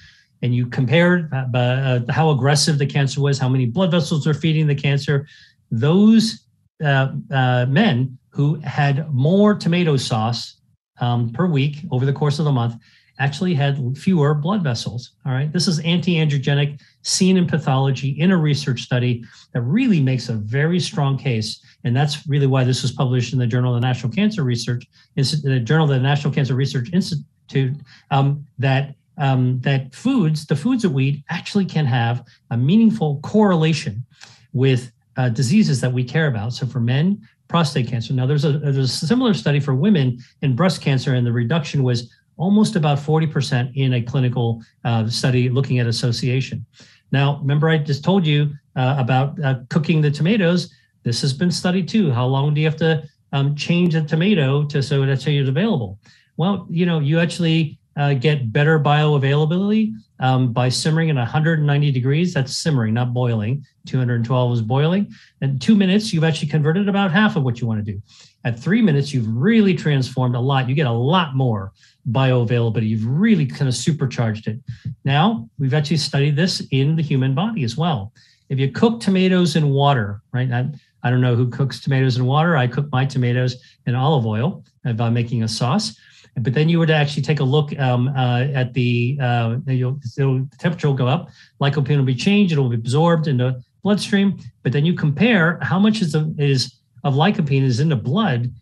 and you compared uh, uh, how aggressive the cancer was, how many blood vessels are feeding the cancer, those uh, uh, men who had more tomato sauce um, per week over the course of the month actually had fewer blood vessels. All right. This is anti angiogenic seen in pathology in a research study that really makes a very strong case and that's really why this was published in the Journal of the National Cancer Research, the Journal of the National Cancer Research Institute, um, that um, that foods, the foods that we eat, actually can have a meaningful correlation with uh, diseases that we care about. So for men, prostate cancer. Now there's a there's a similar study for women in breast cancer, and the reduction was almost about 40% in a clinical uh, study looking at association. Now, remember I just told you uh, about uh, cooking the tomatoes. This has been studied too. How long do you have to um, change a tomato to so that it's available? Well, you know, you actually uh, get better bioavailability um, by simmering at 190 degrees. That's simmering, not boiling. 212 is boiling. And two minutes, you've actually converted about half of what you want to do. At three minutes, you've really transformed a lot. You get a lot more bioavailability. You've really kind of supercharged it. Now, we've actually studied this in the human body as well. If you cook tomatoes in water, right? I, I don't know who cooks tomatoes in water. I cook my tomatoes in olive oil if I'm making a sauce. But then you would actually take a look um, uh, at the, uh, the temperature will go up, lycopene will be changed, it will be absorbed into the bloodstream. But then you compare how much is, of, is of lycopene is in the blood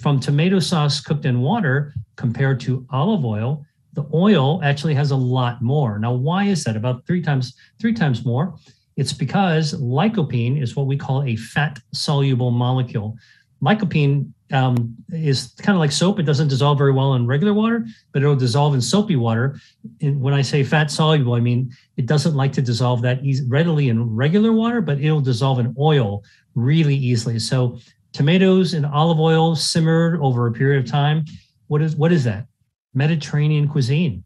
from tomato sauce cooked in water compared to olive oil. The oil actually has a lot more. Now, why is that? About three times three times more. It's because lycopene is what we call a fat soluble molecule. Lycopene um, is kind of like soap. It doesn't dissolve very well in regular water, but it'll dissolve in soapy water. And when I say fat soluble, I mean it doesn't like to dissolve that easy, readily in regular water, but it'll dissolve in oil really easily. So tomatoes and olive oil simmered over a period of time. What is what is that? Mediterranean cuisine.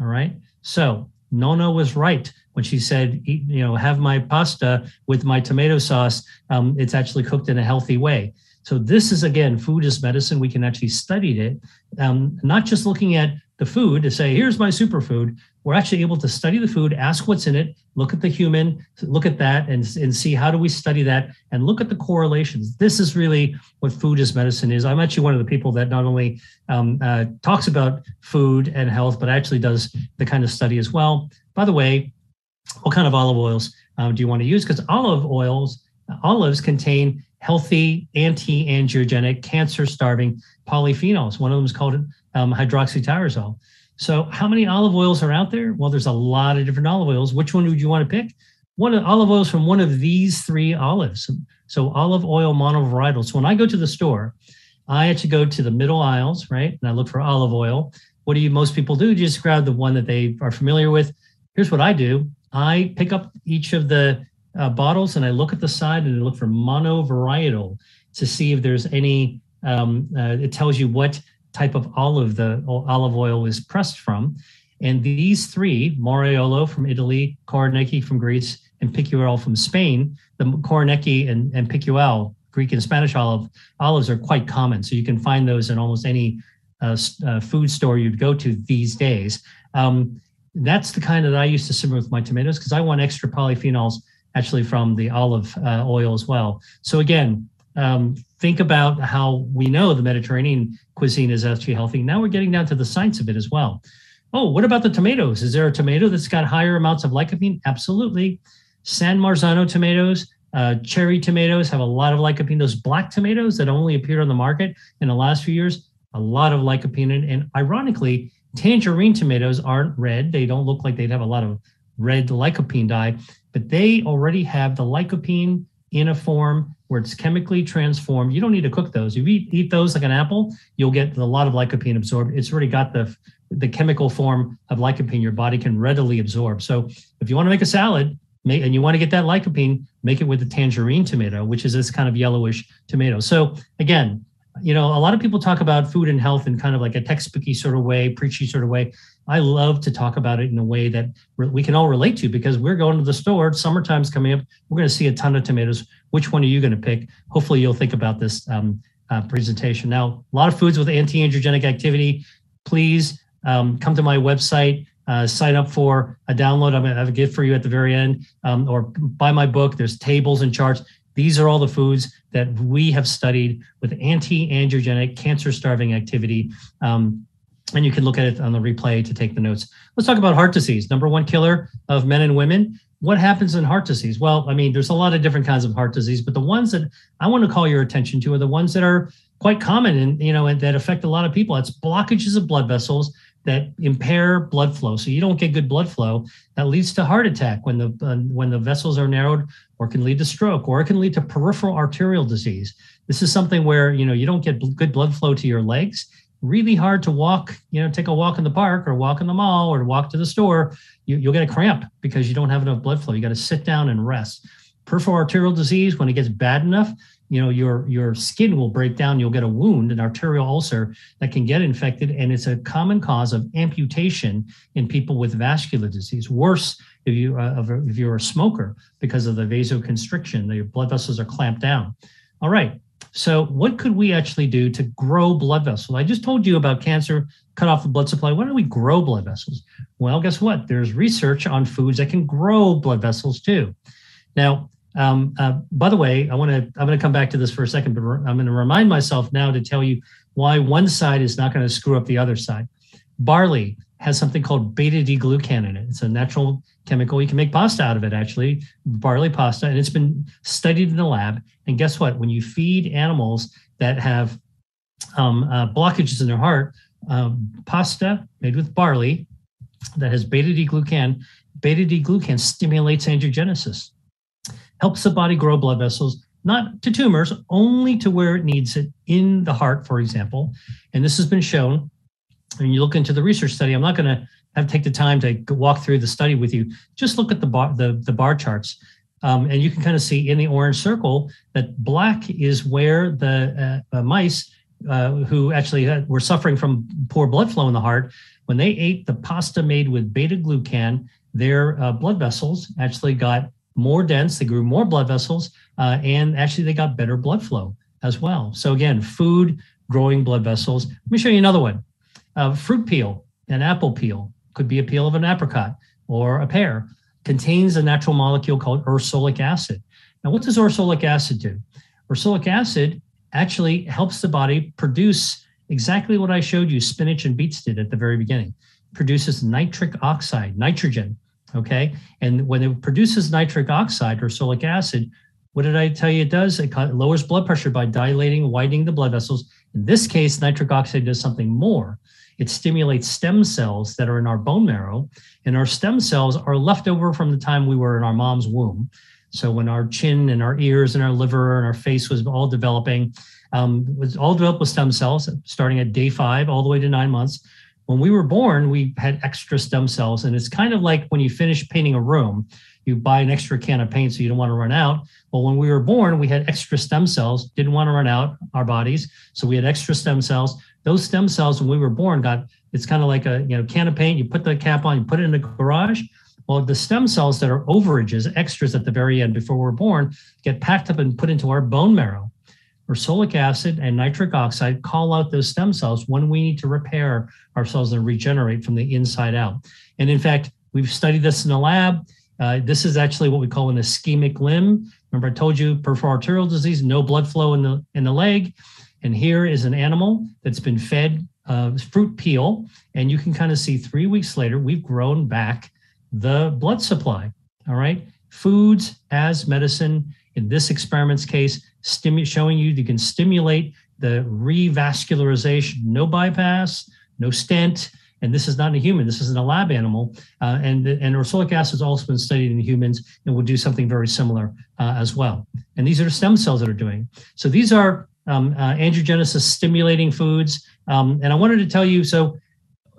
All right. So Nonna was right when she said, you know, have my pasta with my tomato sauce. Um, it's actually cooked in a healthy way. So this is again, food is medicine. We can actually study it, um, not just looking at the food to say, here's my superfood. We're actually able to study the food, ask what's in it, look at the human, look at that, and, and see how do we study that and look at the correlations. This is really what food is medicine is. I'm actually one of the people that not only um, uh, talks about food and health, but actually does the kind of study as well. By the way, what kind of olive oils um, do you want to use? Because olive oils, olives contain healthy, anti-angiogenic, cancer-starving polyphenols. One of them is called um, hydroxytyrosol. So, how many olive oils are out there? Well, there's a lot of different olive oils. Which one would you want to pick? One olive oils from one of these three olives. So, olive oil monovarietal. So, when I go to the store, I actually go to the middle aisles, right? And I look for olive oil. What do you most people do? You just grab the one that they are familiar with. Here's what I do. I pick up each of the uh, bottles and I look at the side and I look for monovarietal to see if there's any. Um, uh, it tells you what type of olive the olive oil is pressed from. And these three, Moraiolo from Italy, Koroneiki from Greece, and Picual from Spain, the Koroneiki and, and Picual, Greek and Spanish olive olives are quite common. So you can find those in almost any uh, uh, food store you'd go to these days. Um, that's the kind that I used to simmer with my tomatoes because I want extra polyphenols actually from the olive uh, oil as well. So again, um, think about how we know the Mediterranean cuisine is actually healthy. Now we're getting down to the science of it as well. Oh, what about the tomatoes? Is there a tomato that's got higher amounts of lycopene? Absolutely. San Marzano tomatoes, uh, cherry tomatoes have a lot of lycopene. Those black tomatoes that only appeared on the market in the last few years, a lot of lycopene. And, and ironically, tangerine tomatoes aren't red. They don't look like they'd have a lot of red lycopene dye, but they already have the lycopene in a form where it's chemically transformed. You don't need to cook those. If you eat, eat those like an apple, you'll get a lot of lycopene absorbed. It's already got the the chemical form of lycopene your body can readily absorb. So if you want to make a salad, make, and you want to get that lycopene, make it with a tangerine tomato, which is this kind of yellowish tomato. So again, you know, a lot of people talk about food and health in kind of like a textbooky sort of way, preachy sort of way. I love to talk about it in a way that we can all relate to because we're going to the store. Summertime's coming up. We're going to see a ton of tomatoes. Which one are you going to pick? Hopefully, you'll think about this um, uh, presentation. Now, a lot of foods with anti-angiogenic activity. Please um, come to my website. Uh, sign up for a download. I'm going to have a gift for you at the very end, um, or buy my book. There's tables and charts. These are all the foods that we have studied with anti-angiogenic, cancer-starving activity. Um, and you can look at it on the replay to take the notes. Let's talk about heart disease, number one killer of men and women. What happens in heart disease? Well, I mean, there's a lot of different kinds of heart disease, but the ones that I want to call your attention to are the ones that are quite common and you know and that affect a lot of people. It's blockages of blood vessels that impair blood flow. So you don't get good blood flow. That leads to heart attack when the uh, when the vessels are narrowed, or can lead to stroke, or it can lead to peripheral arterial disease. This is something where you know you don't get good blood flow to your legs. Really hard to walk. You know, take a walk in the park, or walk in the mall, or walk to the store. You, you'll get a cramp because you don't have enough blood flow. You got to sit down and rest. Peripheral arterial disease, when it gets bad enough, you know your your skin will break down you'll get a wound an arterial ulcer that can get infected and it's a common cause of amputation in people with vascular disease worse if you uh, if you're a smoker because of the vasoconstriction the blood vessels are clamped down. All right. So what could we actually do to grow blood vessels? I just told you about cancer cut off the blood supply. Why don't we grow blood vessels? Well guess what? There's research on foods that can grow blood vessels too. Now um, uh, by the way, I want to I'm going to come back to this for a second, but I'm going to remind myself now to tell you why one side is not going to screw up the other side. Barley has something called beta D glucan in it. It's a natural chemical. You can make pasta out of it, actually, barley pasta, and it's been studied in the lab. And guess what? When you feed animals that have um, uh, blockages in their heart, um, pasta made with barley that has beta D glucan, beta D glucan stimulates angiogenesis helps the body grow blood vessels, not to tumors, only to where it needs it in the heart, for example. And this has been shown. When you look into the research study, I'm not going to have take the time to walk through the study with you. Just look at the bar, the, the bar charts. Um, and you can kind of see in the orange circle that black is where the uh, uh, mice uh, who actually had, were suffering from poor blood flow in the heart, when they ate the pasta made with beta glucan, their uh, blood vessels actually got more dense, they grew more blood vessels, uh, and actually they got better blood flow as well. So again, food growing blood vessels. Let me show you another one. Uh, fruit peel, an apple peel, could be a peel of an apricot or a pear, contains a natural molecule called ursolic acid. Now, what does ursolic acid do? Ursolic acid actually helps the body produce exactly what I showed you spinach and beets did at the very beginning. Produces nitric oxide, nitrogen, Okay. And when it produces nitric oxide ursolic acid, what did I tell you it does? It lowers blood pressure by dilating, widening the blood vessels. In this case, nitric oxide does something more. It stimulates stem cells that are in our bone marrow, and our stem cells are left over from the time we were in our mom's womb. So when our chin and our ears and our liver and our face was all developing, um, was all developed with stem cells, starting at day five all the way to nine months when we were born, we had extra stem cells. And it's kind of like when you finish painting a room, you buy an extra can of paint so you don't want to run out. Well, when we were born, we had extra stem cells, didn't want to run out our bodies. So we had extra stem cells. Those stem cells, when we were born, got it's kind of like a you know can of paint. You put the cap on, you put it in the garage. Well, the stem cells that are overages, extras at the very end before we're born, get packed up and put into our bone marrow ursolic acid and nitric oxide call out those stem cells when we need to repair ourselves and regenerate from the inside out. And in fact, we've studied this in the lab. Uh, this is actually what we call an ischemic limb. Remember, I told you peripheral arterial disease, no blood flow in the in the leg. And here is an animal that's been fed uh, fruit peel, and you can kind of see three weeks later we've grown back the blood supply. All right, foods as medicine. In this experiment's case, stimu- showing you you can stimulate the revascularization, no bypass, no stent. And this is not in a human. This is in a lab animal. Uh, and, and ursolic acid has also been studied in humans and will do something very similar uh, as well. And these are stem cells that are doing. So these are um, uh, angiogenesis stimulating foods. Um, and I wanted to tell you, so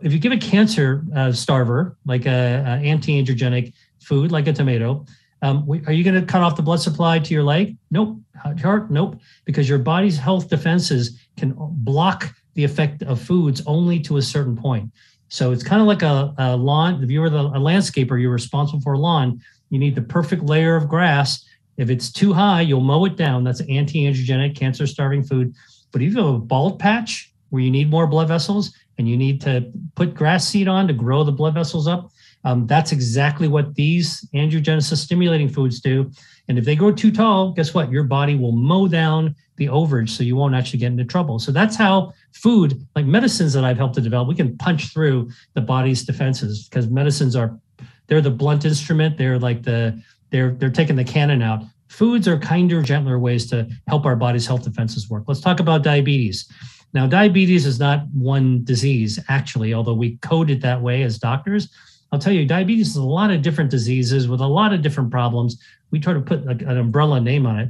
if you give a cancer uh, starver, like a, a anti-angiogenic food, like a tomato, um, are you going to cut off the blood supply to your leg? Nope. Heart? Nope. Because your body's health defenses can block the effect of foods only to a certain point. So it's kind of like a, a lawn. If you were the, a landscaper, you're responsible for a lawn. You need the perfect layer of grass. If it's too high, you'll mow it down. That's anti-angiogenic, cancer-starving food. But if you have a bald patch where you need more blood vessels and you need to put grass seed on to grow the blood vessels up, um, that's exactly what these angiogenesis stimulating foods do. And if they grow too tall, guess what? Your body will mow down the overage so you won't actually get into trouble. So that's how food, like medicines that I've helped to develop, we can punch through the body's defenses because medicines are they're the blunt instrument. They're like the they're they're taking the cannon out. Foods are kinder, gentler ways to help our body's health defenses work. Let's talk about diabetes. Now, diabetes is not one disease, actually, although we code it that way as doctors. I'll tell you, diabetes is a lot of different diseases with a lot of different problems. We try to put an umbrella name on it.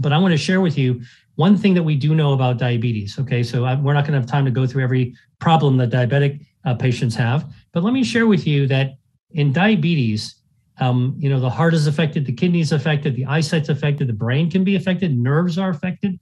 But I want to share with you one thing that we do know about diabetes. Okay, so I, we're not going to have time to go through every problem that diabetic uh, patients have, but let me share with you that in diabetes, um, you know, the heart is affected, the kidneys affected, the eyesight's affected, the brain can be affected, nerves are affected.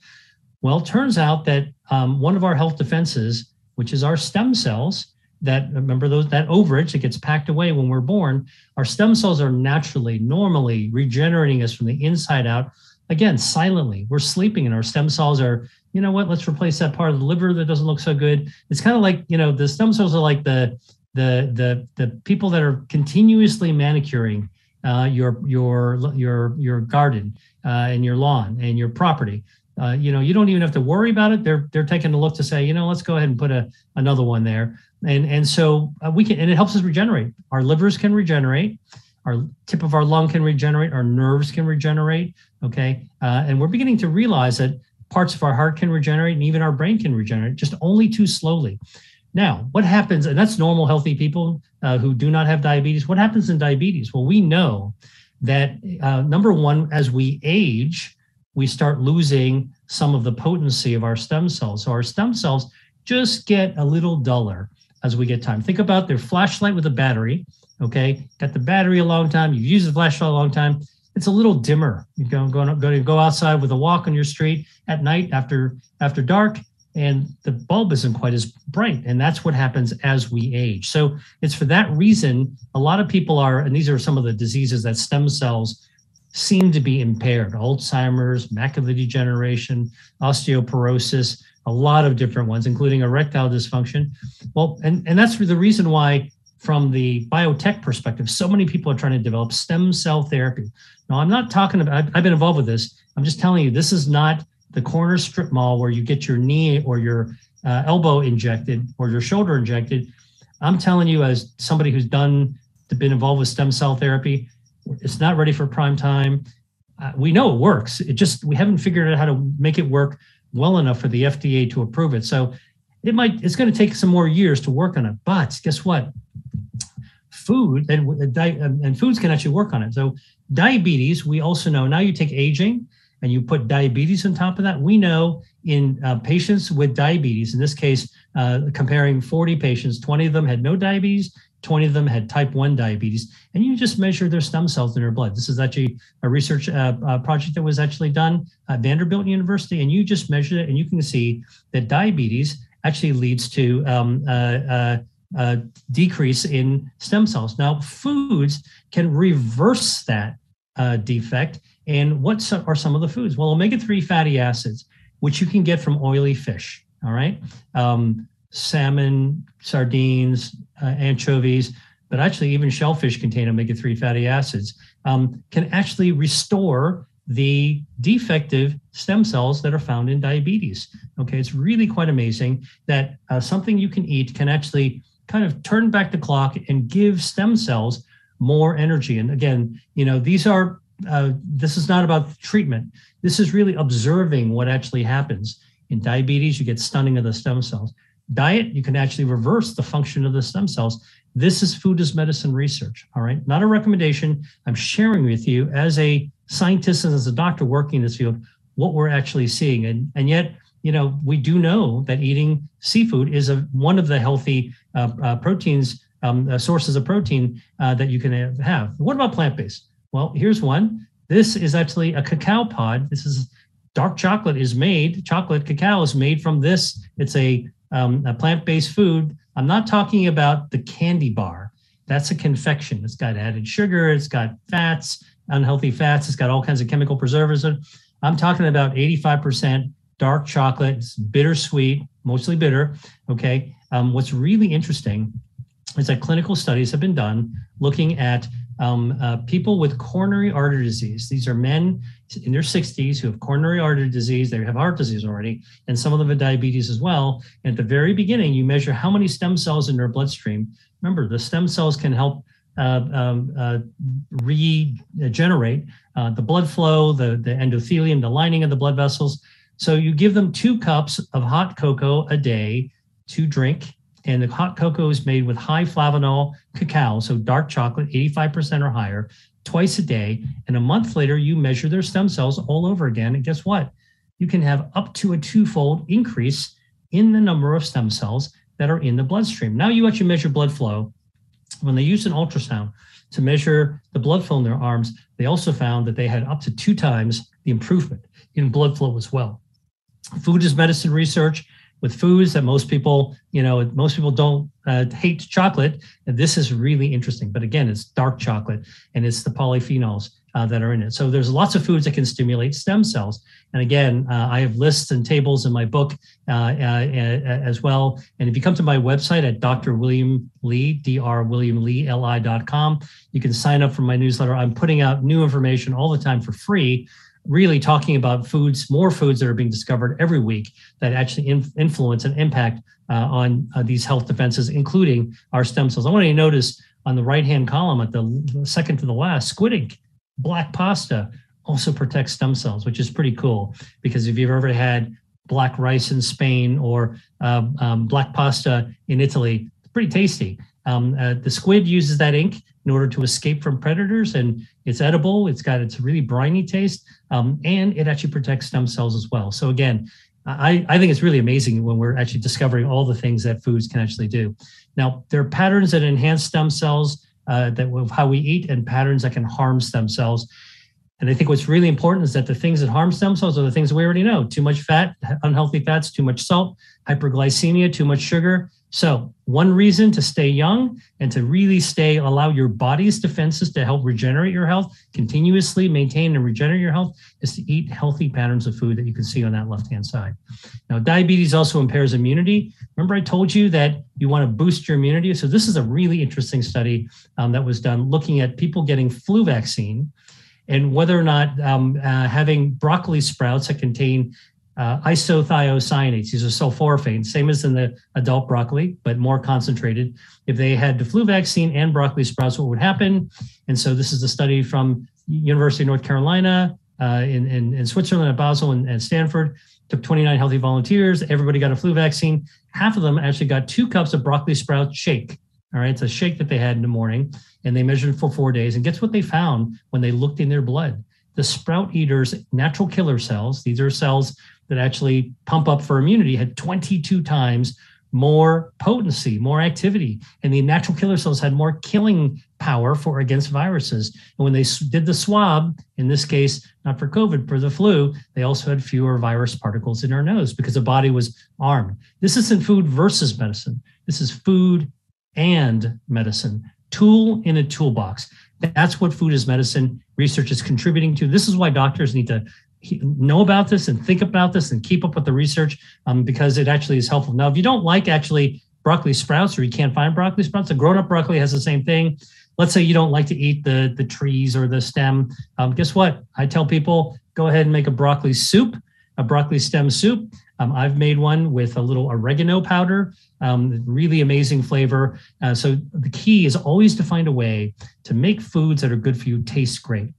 Well, it turns out that um, one of our health defenses, which is our stem cells, that remember those that overage that gets packed away when we're born, our stem cells are naturally, normally regenerating us from the inside out. Again, silently, we're sleeping, and our stem cells are, you know what? Let's replace that part of the liver that doesn't look so good. It's kind of like, you know, the stem cells are like the the the the people that are continuously manicuring uh, your your your your garden uh, and your lawn and your property. Uh, you know, you don't even have to worry about it. They're they're taking a look to say, you know, let's go ahead and put a another one there, and and so uh, we can, and it helps us regenerate. Our livers can regenerate, our tip of our lung can regenerate, our nerves can regenerate. Okay, uh, and we're beginning to realize that parts of our heart can regenerate, and even our brain can regenerate, just only too slowly. Now, what happens, and that's normal, healthy people uh, who do not have diabetes. What happens in diabetes? Well, we know that uh, number one, as we age, we start losing some of the potency of our stem cells. So our stem cells just get a little duller as we get time. Think about their flashlight with a battery. Okay, got the battery a long time. You've used the flashlight a long time. It's a little dimmer. You go go go, go outside with a walk on your street at night after after dark and the bulb isn't quite as bright. And that's what happens as we age. So it's for that reason, a lot of people are, and these are some of the diseases that stem cells seem to be impaired Alzheimer's, macular degeneration, osteoporosis, a lot of different ones, including erectile dysfunction. Well, and, and that's the reason why, from the biotech perspective, so many people are trying to develop stem cell therapy. Now, I'm not talking about, I've, I've been involved with this. I'm just telling you, this is not the corner strip mall where you get your knee or your uh, elbow injected or your shoulder injected. I'm telling you, as somebody who's done, been involved with stem cell therapy, it's not ready for prime time. Uh, we know it works. It just, we haven't figured out how to make it work well enough for the FDA to approve it. So it might, it's going to take some more years to work on it. But guess what? Food and, and foods can actually work on it. So diabetes, we also know now you take aging, and you put diabetes on top of that, we know in uh, patients with diabetes, in this case, uh, comparing 40 patients, 20 of them had no diabetes, 20 of them had type 1 diabetes, and you just measure their stem cells in their blood. This is actually a research uh, uh project that was actually done at Vanderbilt University, and you just measure it, and you can see that diabetes actually leads to um, uh, uh, decrease in stem cells. Now, foods can reverse that defect and what are some of the foods? Well, omega 3 fatty acids, which you can get from oily fish, all right? Um, salmon, sardines, uh, anchovies, but actually, even shellfish contain omega 3 fatty acids, um, can actually restore the defective stem cells that are found in diabetes. Okay, it's really quite amazing that uh, something you can eat can actually kind of turn back the clock and give stem cells more energy. And again, you know, these are uh, this is not about treatment. This is really observing what actually happens. In diabetes, you get stunning of the stem cells. Diet, you can actually reverse the function of the stem cells. This is food as medicine research, all right? Not a recommendation. I'm sharing with you as a scientist and as a doctor working in this field what we're actually seeing. And, and yet, you know, we do know that eating seafood is a, one of the healthy uh, uh, proteins, um, uh, sources of protein uh, that you can have. What about plant based? Well, here's one. This is actually a cacao pod. This is dark chocolate is made, chocolate cacao is made from this. It's a, um, a plant based food. I'm not talking about the candy bar. That's a confection. It's got added sugar, it's got fats, unhealthy fats, it's got all kinds of chemical preservatives. I'm talking about 85% dark chocolate. It's bittersweet, mostly bitter. Okay. Um, what's really interesting is that clinical studies have been done looking at um, uh, people with coronary artery disease. These are men in their 60s who have coronary artery disease. They have heart disease already, and some of them have diabetes as well. And at the very beginning, you measure how many stem cells in their bloodstream. Remember, the stem cells can help uh, um, uh, regenerate uh, the blood flow, the, the endothelium, the lining of the blood vessels. So you give them two cups of hot cocoa a day to drink. And the hot cocoa is made with high flavanol cacao, so dark chocolate, 85% or higher, twice a day. And a month later, you measure their stem cells all over again. And guess what? You can have up to a twofold increase in the number of stem cells that are in the bloodstream. Now you actually measure blood flow. When they used an ultrasound to measure the blood flow in their arms, they also found that they had up to two times the improvement in blood flow as well food is medicine research with foods that most people, you know, most people don't uh, hate chocolate. And this is really interesting. But again, it's dark chocolate and it's the polyphenols uh, that are in it. So there's lots of foods that can stimulate stem cells. And again, uh, I have lists and tables in my book uh, uh, as well. And if you come to my website at Dr. William Li, Dr. William Li, Li.com, you can sign up for my newsletter. I'm putting out new information all the time for free really talking about foods, more foods that are being discovered every week that actually in, influence and impact uh, on uh, these health defenses, including our stem cells. I want you to notice on the right hand column at the second to the last, squid ink, black pasta also protects stem cells, which is pretty cool because if you've ever had black rice in Spain or uh, um, black pasta in Italy, it's pretty tasty. Um, uh, the squid uses that ink in order to escape from predators, and it's edible. It's got its really briny taste, um, and it actually protects stem cells as well. So again, I, I think it's really amazing when we're actually discovering all the things that foods can actually do. Now, there are patterns that enhance stem cells uh, that of how we eat, and patterns that can harm stem cells. And I think what's really important is that the things that harm stem cells are the things we already know: too much fat, unhealthy fats, too much salt, hyperglycemia, too much sugar. So, one reason to stay young and to really stay, allow your body's defenses to help regenerate your health, continuously maintain and regenerate your health, is to eat healthy patterns of food that you can see on that left hand side. Now, diabetes also impairs immunity. Remember, I told you that you want to boost your immunity. So, this is a really interesting study um, that was done looking at people getting flu vaccine and whether or not um, uh, having broccoli sprouts that contain uh, isothiocyanates. These are sulforaphanes, same as in the adult broccoli, but more concentrated. If they had the flu vaccine and broccoli sprouts, what would happen? And so this is a study from University of North Carolina, uh, in, in, in, Switzerland, at Basel, and, and Stanford. Took 29 healthy volunteers. Everybody got a flu vaccine. Half of them actually got two cups of broccoli sprout shake. All right, it's a shake that they had in the morning, and they measured for four days. And guess what they found when they looked in their blood? The sprout eaters' natural killer cells. These are cells that actually pump up for immunity had 22 times more potency, more activity, and the natural killer cells had more killing power for against viruses. And when they did the swab, in this case, not for COVID, for the flu, they also had fewer virus particles in our nose because the body was armed. This isn't food versus medicine. This is food and medicine, tool in a toolbox. That's what food is medicine research is contributing to. This is why doctors need to know about this and think about this and keep up with the research um, because it actually is helpful. Now, if you don't like actually broccoli sprouts or you can't find broccoli sprouts, a grown up broccoli has the same thing. Let's say you don't like to eat the, the trees or the stem. Um, guess what? I tell people go ahead and make a broccoli soup, a broccoli stem soup. Um, I've made one with a little oregano powder, um, really amazing flavor. Uh, so the key is always to find a way to make foods that are good for you taste great.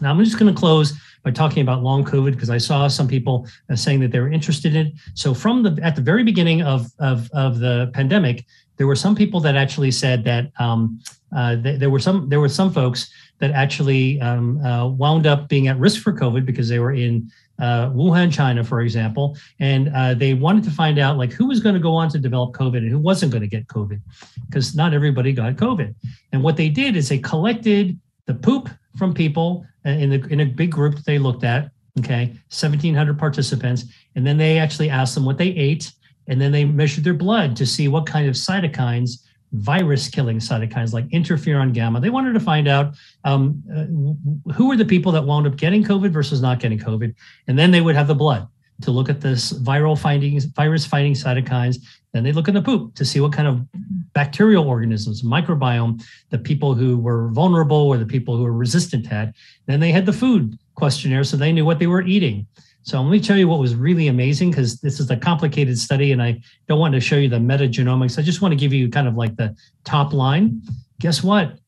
Now I'm just going to close by talking about long COVID because I saw some people uh, saying that they were interested in it. So from the at the very beginning of of, of the pandemic, there were some people that actually said that um, uh, th- there were some there were some folks that actually um, uh, wound up being at risk for COVID because they were in uh, Wuhan, China, for example, and uh, they wanted to find out like who was going to go on to develop COVID and who wasn't going to get COVID, because not everybody got COVID. And what they did is they collected the poop from people in the in a big group that they looked at. Okay, 1,700 participants, and then they actually asked them what they ate, and then they measured their blood to see what kind of cytokines virus killing cytokines like interferon gamma. They wanted to find out um, uh, who were the people that wound up getting COVID versus not getting COVID. And then they would have the blood to look at this viral findings, virus fighting cytokines. Then they look in the poop to see what kind of bacterial organisms, microbiome, the people who were vulnerable or the people who were resistant had. Then they had the food questionnaire, so they knew what they were eating. So let me tell you what was really amazing because this is a complicated study and I don't want to show you the metagenomics. I just want to give you kind of like the top line. Guess what?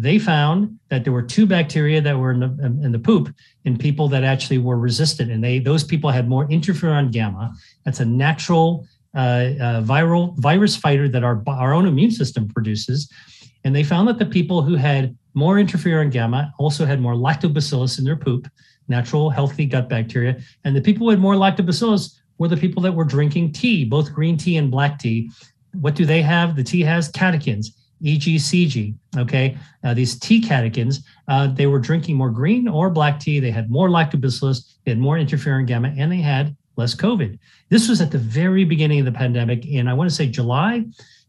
They found that there were two bacteria that were in the, in the poop in people that actually were resistant, and they those people had more interferon gamma. That's a natural uh, uh, viral virus fighter that our our own immune system produces, and they found that the people who had more interferon gamma also had more lactobacillus in their poop, natural healthy gut bacteria, and the people who had more lactobacillus were the people that were drinking tea, both green tea and black tea. What do they have? The tea has catechins EGCG. Okay, uh, these tea catechins, uh, they were drinking more green or black tea. They had more lactobacillus, they had more interferon gamma, and they had less COVID. This was at the very beginning of the pandemic, and I want to say July.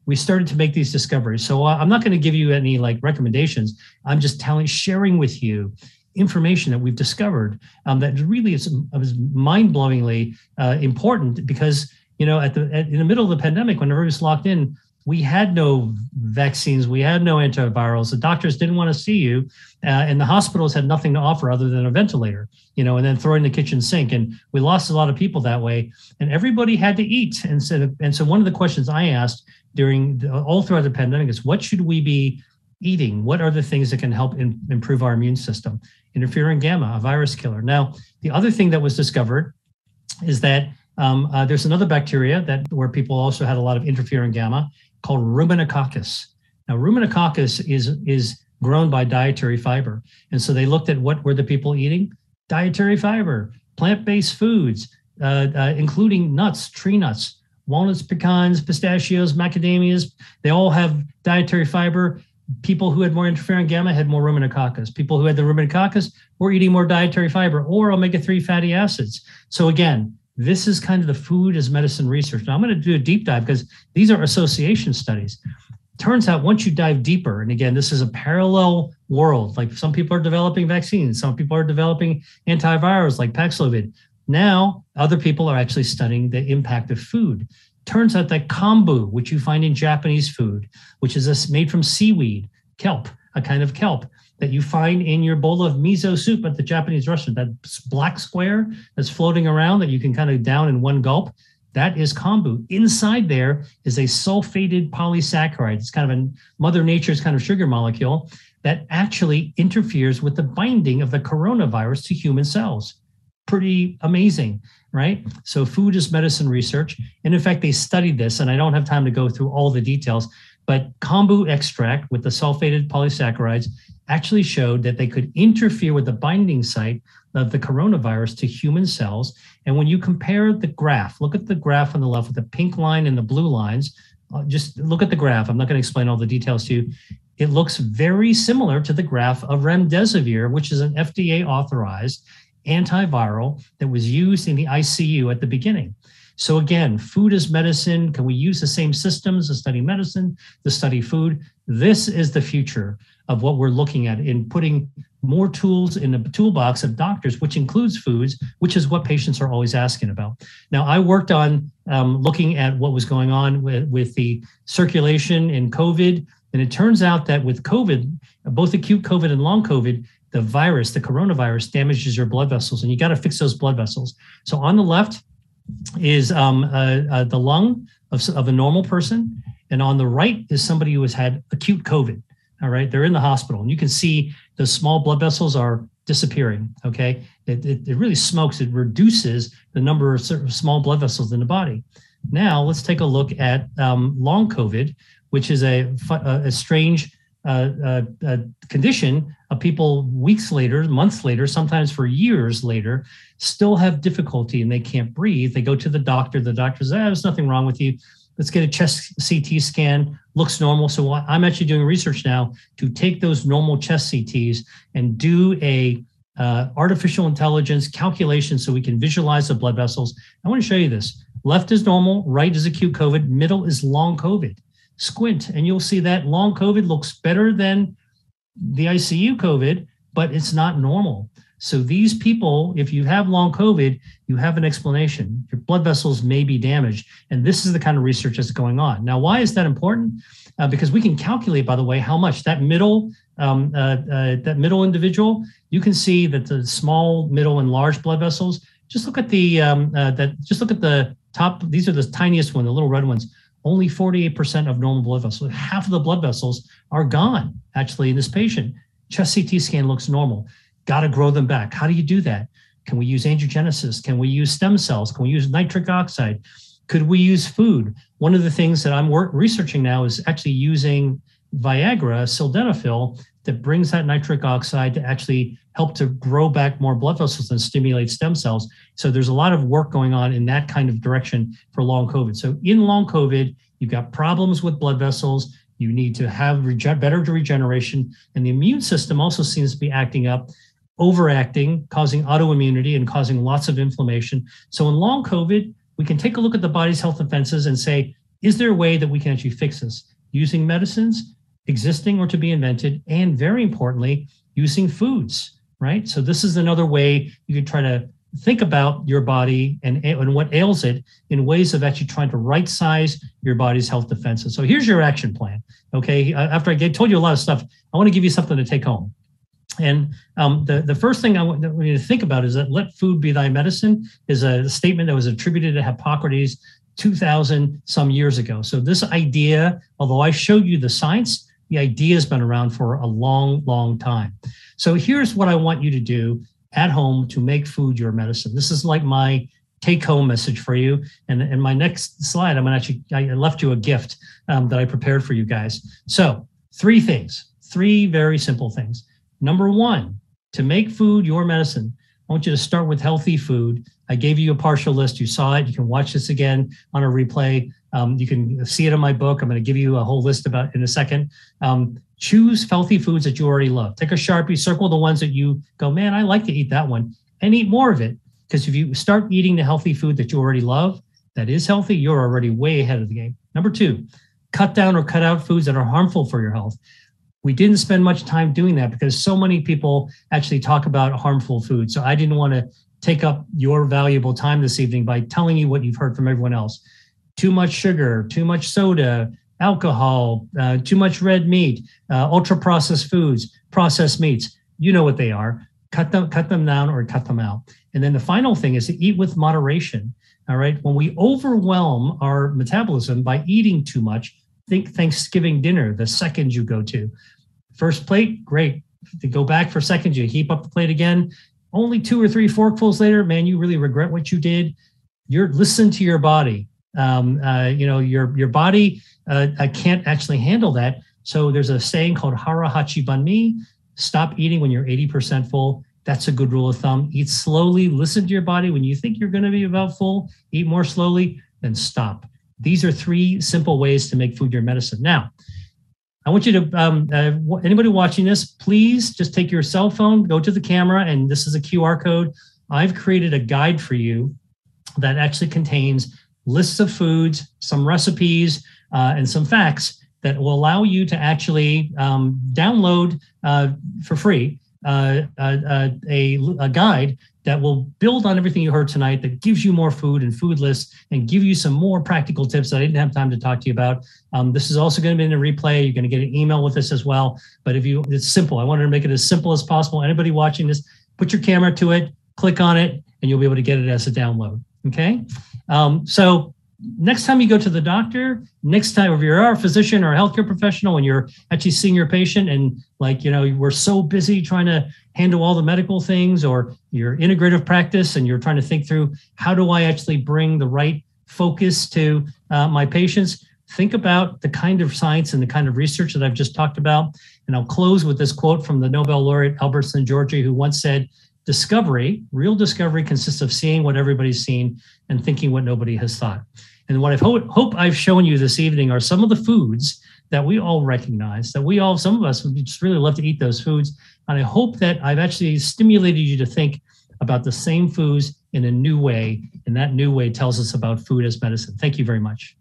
We started to make these discoveries. So uh, I'm not going to give you any like recommendations. I'm just telling, sharing with you information that we've discovered um, that really is, is mind-blowingly uh, important because you know at the at, in the middle of the pandemic when everybody was locked in we had no vaccines, we had no antivirals. The doctors didn't want to see you, uh, and the hospitals had nothing to offer other than a ventilator, you know, and then throw in the kitchen sink. And we lost a lot of people that way. And everybody had to eat. And so, and so one of the questions I asked during the, all throughout the pandemic is, what should we be eating? What are the things that can help in, improve our immune system? Interferon gamma, a virus killer. Now, the other thing that was discovered is that um, uh, there's another bacteria that where people also had a lot of interferon gamma, called ruminococcus. Now, ruminococcus is, is grown by dietary fiber. And so they looked at what were the people eating? Dietary fiber, plant-based foods, uh, uh, including nuts, tree nuts, walnuts, pecans, pistachios, macadamias. They all have dietary fiber. People who had more interferon gamma had more ruminococcus. People who had the ruminococcus were eating more dietary fiber or omega-3 fatty acids. So again, this is kind of the food as medicine research. Now I'm going to do a deep dive because these are association studies. Turns out once you dive deeper, and again, this is a parallel world. Like some people are developing vaccines, some people are developing antivirals like Paxlovid. Now other people are actually studying the impact of food. Turns out that kombu, which you find in Japanese food, which is made from seaweed, kelp, a kind of kelp, that you find in your bowl of miso soup at the Japanese restaurant, that black square that's floating around that you can kind of down in one gulp, that is kombu. Inside there is a sulfated polysaccharide. It's kind of a Mother Nature's kind of sugar molecule that actually interferes with the binding of the coronavirus to human cells. Pretty amazing, right? So, food is medicine research. And in fact, they studied this, and I don't have time to go through all the details, but kombu extract with the sulfated polysaccharides actually showed that they could interfere with the binding site of the coronavirus to human cells. And when you compare the graph, look at the graph on the left with the pink line and the blue lines. Uh, just look at the graph. I'm not going to explain all the details to you. It looks very similar to the graph of remdesivir, which is an FDA authorized antiviral that was used in the ICU at the beginning. So again, food is medicine. Can we use the same systems to study medicine, to study food? This is the future of what we're looking at in putting more tools in the toolbox of doctors, which includes foods, which is what patients are always asking about. Now, I worked on um, looking at what was going on with, with the circulation in COVID. And it turns out that with COVID, both acute COVID and long COVID, the virus, the coronavirus, damages your blood vessels, and you got to fix those blood vessels. So on the left is um, uh, uh, the lung of, of a normal person, and on the right is somebody who has had acute COVID. All right, they're in the hospital, and you can see the small blood vessels are disappearing. Okay, it, it, it really smokes. It reduces the number of small blood vessels in the body. Now let's take a look at um, long COVID, which is a, a strange uh, uh, condition of people weeks later, months later, sometimes for years later, still have difficulty and they can't breathe. They go to the doctor. The doctor says, ah, "There's nothing wrong with you let's get a chest CT scan, looks normal. So I'm actually doing research now to take those normal chest CTs and do a uh, artificial intelligence calculation so we can visualize the blood vessels. I want to show you this. Left is normal, right is acute COVID, middle is long COVID. Squint and you'll see that long COVID looks better than the ICU COVID, but it's not normal. So these people, if you have long COVID, you have an explanation. Your blood vessels may be damaged. And this is the kind of research that's going on. Now, why is that important? Uh, because we can calculate, by the way, how much that middle um, uh, uh, that middle individual, you can see that the small, middle, and large blood vessels. Just look at the um, uh, that. Just look at the top. These are the tiniest one, the little red ones. Only 48% of normal blood vessels. Half of the blood vessels are gone actually in this patient. Chest CT scan looks normal. Got to grow them back. How do you do that? Can we use angiogenesis? Can we use stem cells? Can we use nitric oxide? Could we use food? One of the things that I'm work, researching now is actually using Viagra, sildenafil, that brings that nitric oxide to actually help to grow back more blood vessels and stimulate stem cells. So there's a lot of work going on in that kind of direction for long COVID. So in long COVID, you've got problems with blood vessels. You need to have rege- better regeneration, and the immune system also seems to be acting up, overacting, causing autoimmunity and causing lots of inflammation. So in long COVID, we can take a look at the body's health defenses and say, is there a way that we can actually fix this using medicines, existing or to be invented, and very importantly, using foods, right? So this is another way you can try to think about your body and, and what ails it in ways of actually trying to right size your body's health defenses. So here's your action plan. Okay. Uh, after I told you a lot of stuff, I want to give you something to take home. And um, the, the first thing I want you to think about is that let food be thy medicine is a statement that was attributed to Hippocrates 2000 some years ago. So this idea, although I showed you the science, the idea has been around for a long, long time. So here's what I want you to do at home to make food your medicine. This is like my take home message for you. And in my next slide, I'm going to actually, I left you a gift um, that I prepared for you guys. So, three things, three very simple things. Number one, to make food your medicine, I want you to start with healthy food. I gave you a partial list. You saw it. You can watch this again on a replay. Um, you can see it in my book. I'm going to give you a whole list about in a second. Um, choose healthy foods that you already love. Take a sharpie, circle the ones that you go, man, I like to eat that one, and eat more of it. Because if you start eating the healthy food that you already love, that is healthy, you're already way ahead of the game. Number two, cut down or cut out foods that are harmful for your health. We didn't spend much time doing that because so many people actually talk about harmful food. So I didn't want to take up your valuable time this evening by telling you what you've heard from everyone else. Too much sugar, too much soda, alcohol, uh, too much red meat, uh, ultra processed foods, processed meats. You know what they are. Cut them, cut them down or cut them out. And then the final thing is to eat with moderation. All right. When we overwhelm our metabolism by eating too much, think Thanksgiving dinner, the second you go to. First plate, great. To go back for seconds, you heap up the plate again. Only two or three forkfuls later, man, you really regret what you did. You're listen to your body. Um, uh, you know, your your body uh, can't actually handle that. So there's a saying called hara hachi bunme. Stop eating when you're 80% full. That's a good rule of thumb. Eat slowly. Listen to your body. When you think you're going to be about full, eat more slowly, then stop. These are three simple ways to make food your medicine. Now, I want you to, um, uh, anybody watching this, please just take your cell phone, go to the camera, and this is a QR code. I've created a guide for you that actually contains lists of foods, some recipes, uh, and some facts that will allow you to actually um, download uh, for free uh, uh, uh, a, a guide that will build on everything you heard tonight that gives you more food and food lists and give you some more practical tips that I didn't have time to talk to you about. Um, this is also going to be in a replay. You're going to get an email with this as well. But if you, it's simple. I wanted to make it as simple as possible. Anybody watching this, put your camera to it, click on it, and you'll be able to get it as a download. Okay. Um, so next time you go to the doctor, next time if you're a physician or a healthcare professional and you're actually seeing your patient and like, you know, we're so busy trying to handle all the medical things or your integrative practice and you're trying to think through how do I actually bring the right focus to uh, my patients, think about the kind of science and the kind of research that I've just talked about. And I'll close with this quote from the Nobel laureate Albert Szent-Györgyi, who once said, discovery, real discovery consists of seeing what everybody's seen and thinking what nobody has thought. And what I hope, hope I've shown you this evening are some of the foods that we all recognize, that we all, some of us would just really love to eat those foods. And I hope that I've actually stimulated you to think about the same foods in a new way. And that new way tells us about food as medicine. Thank you very much.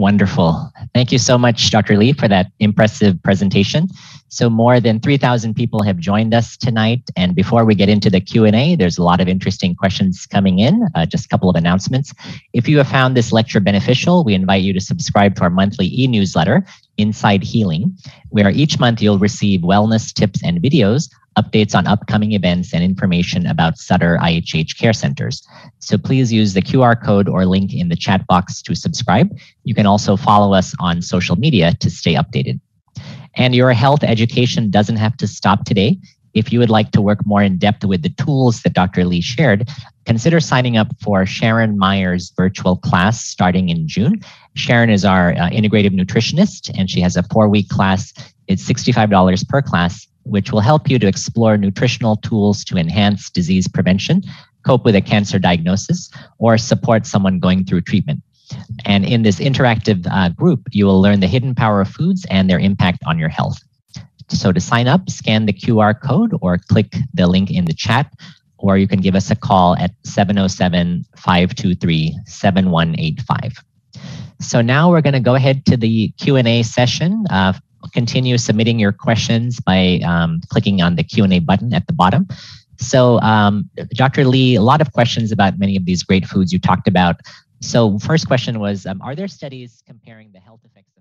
Wonderful. Thank you so much, Dr. Li, for that impressive presentation. So more than 3,000 people have joined us tonight. And before we get into the Q&A, there's a lot of interesting questions coming in. Uh, just a couple of announcements. If you have found this lecture beneficial, we invite you to subscribe to our monthly e-newsletter. Inside Healing, where each month you'll receive wellness tips and videos, updates on upcoming events, and information about Sutter IHH care centers. So please use the QR code or link in the chat box to subscribe. You can also follow us on social media to stay updated. And your health education doesn't have to stop today. If you would like to work more in depth with the tools that Dr. Li shared, consider signing up for Sharon Meyer's virtual class starting in June. Sharon is our uh, integrative nutritionist, and she has a four week class. It's $65 per class, which will help you to explore nutritional tools to enhance disease prevention, cope with a cancer diagnosis, or support someone going through treatment. And in this interactive uh, group, you will learn the hidden power of foods and their impact on your health. So to sign up, scan the QR code or click the link in the chat, or you can give us a call at 707-523-7185. So now we're going to go ahead to the Q&A session. Uh, continue submitting your questions by um, clicking on the Q&A button at the bottom. So um, Dr. Li, a lot of questions about many of these great foods you talked about. So first question was, um, are there studies comparing the health effects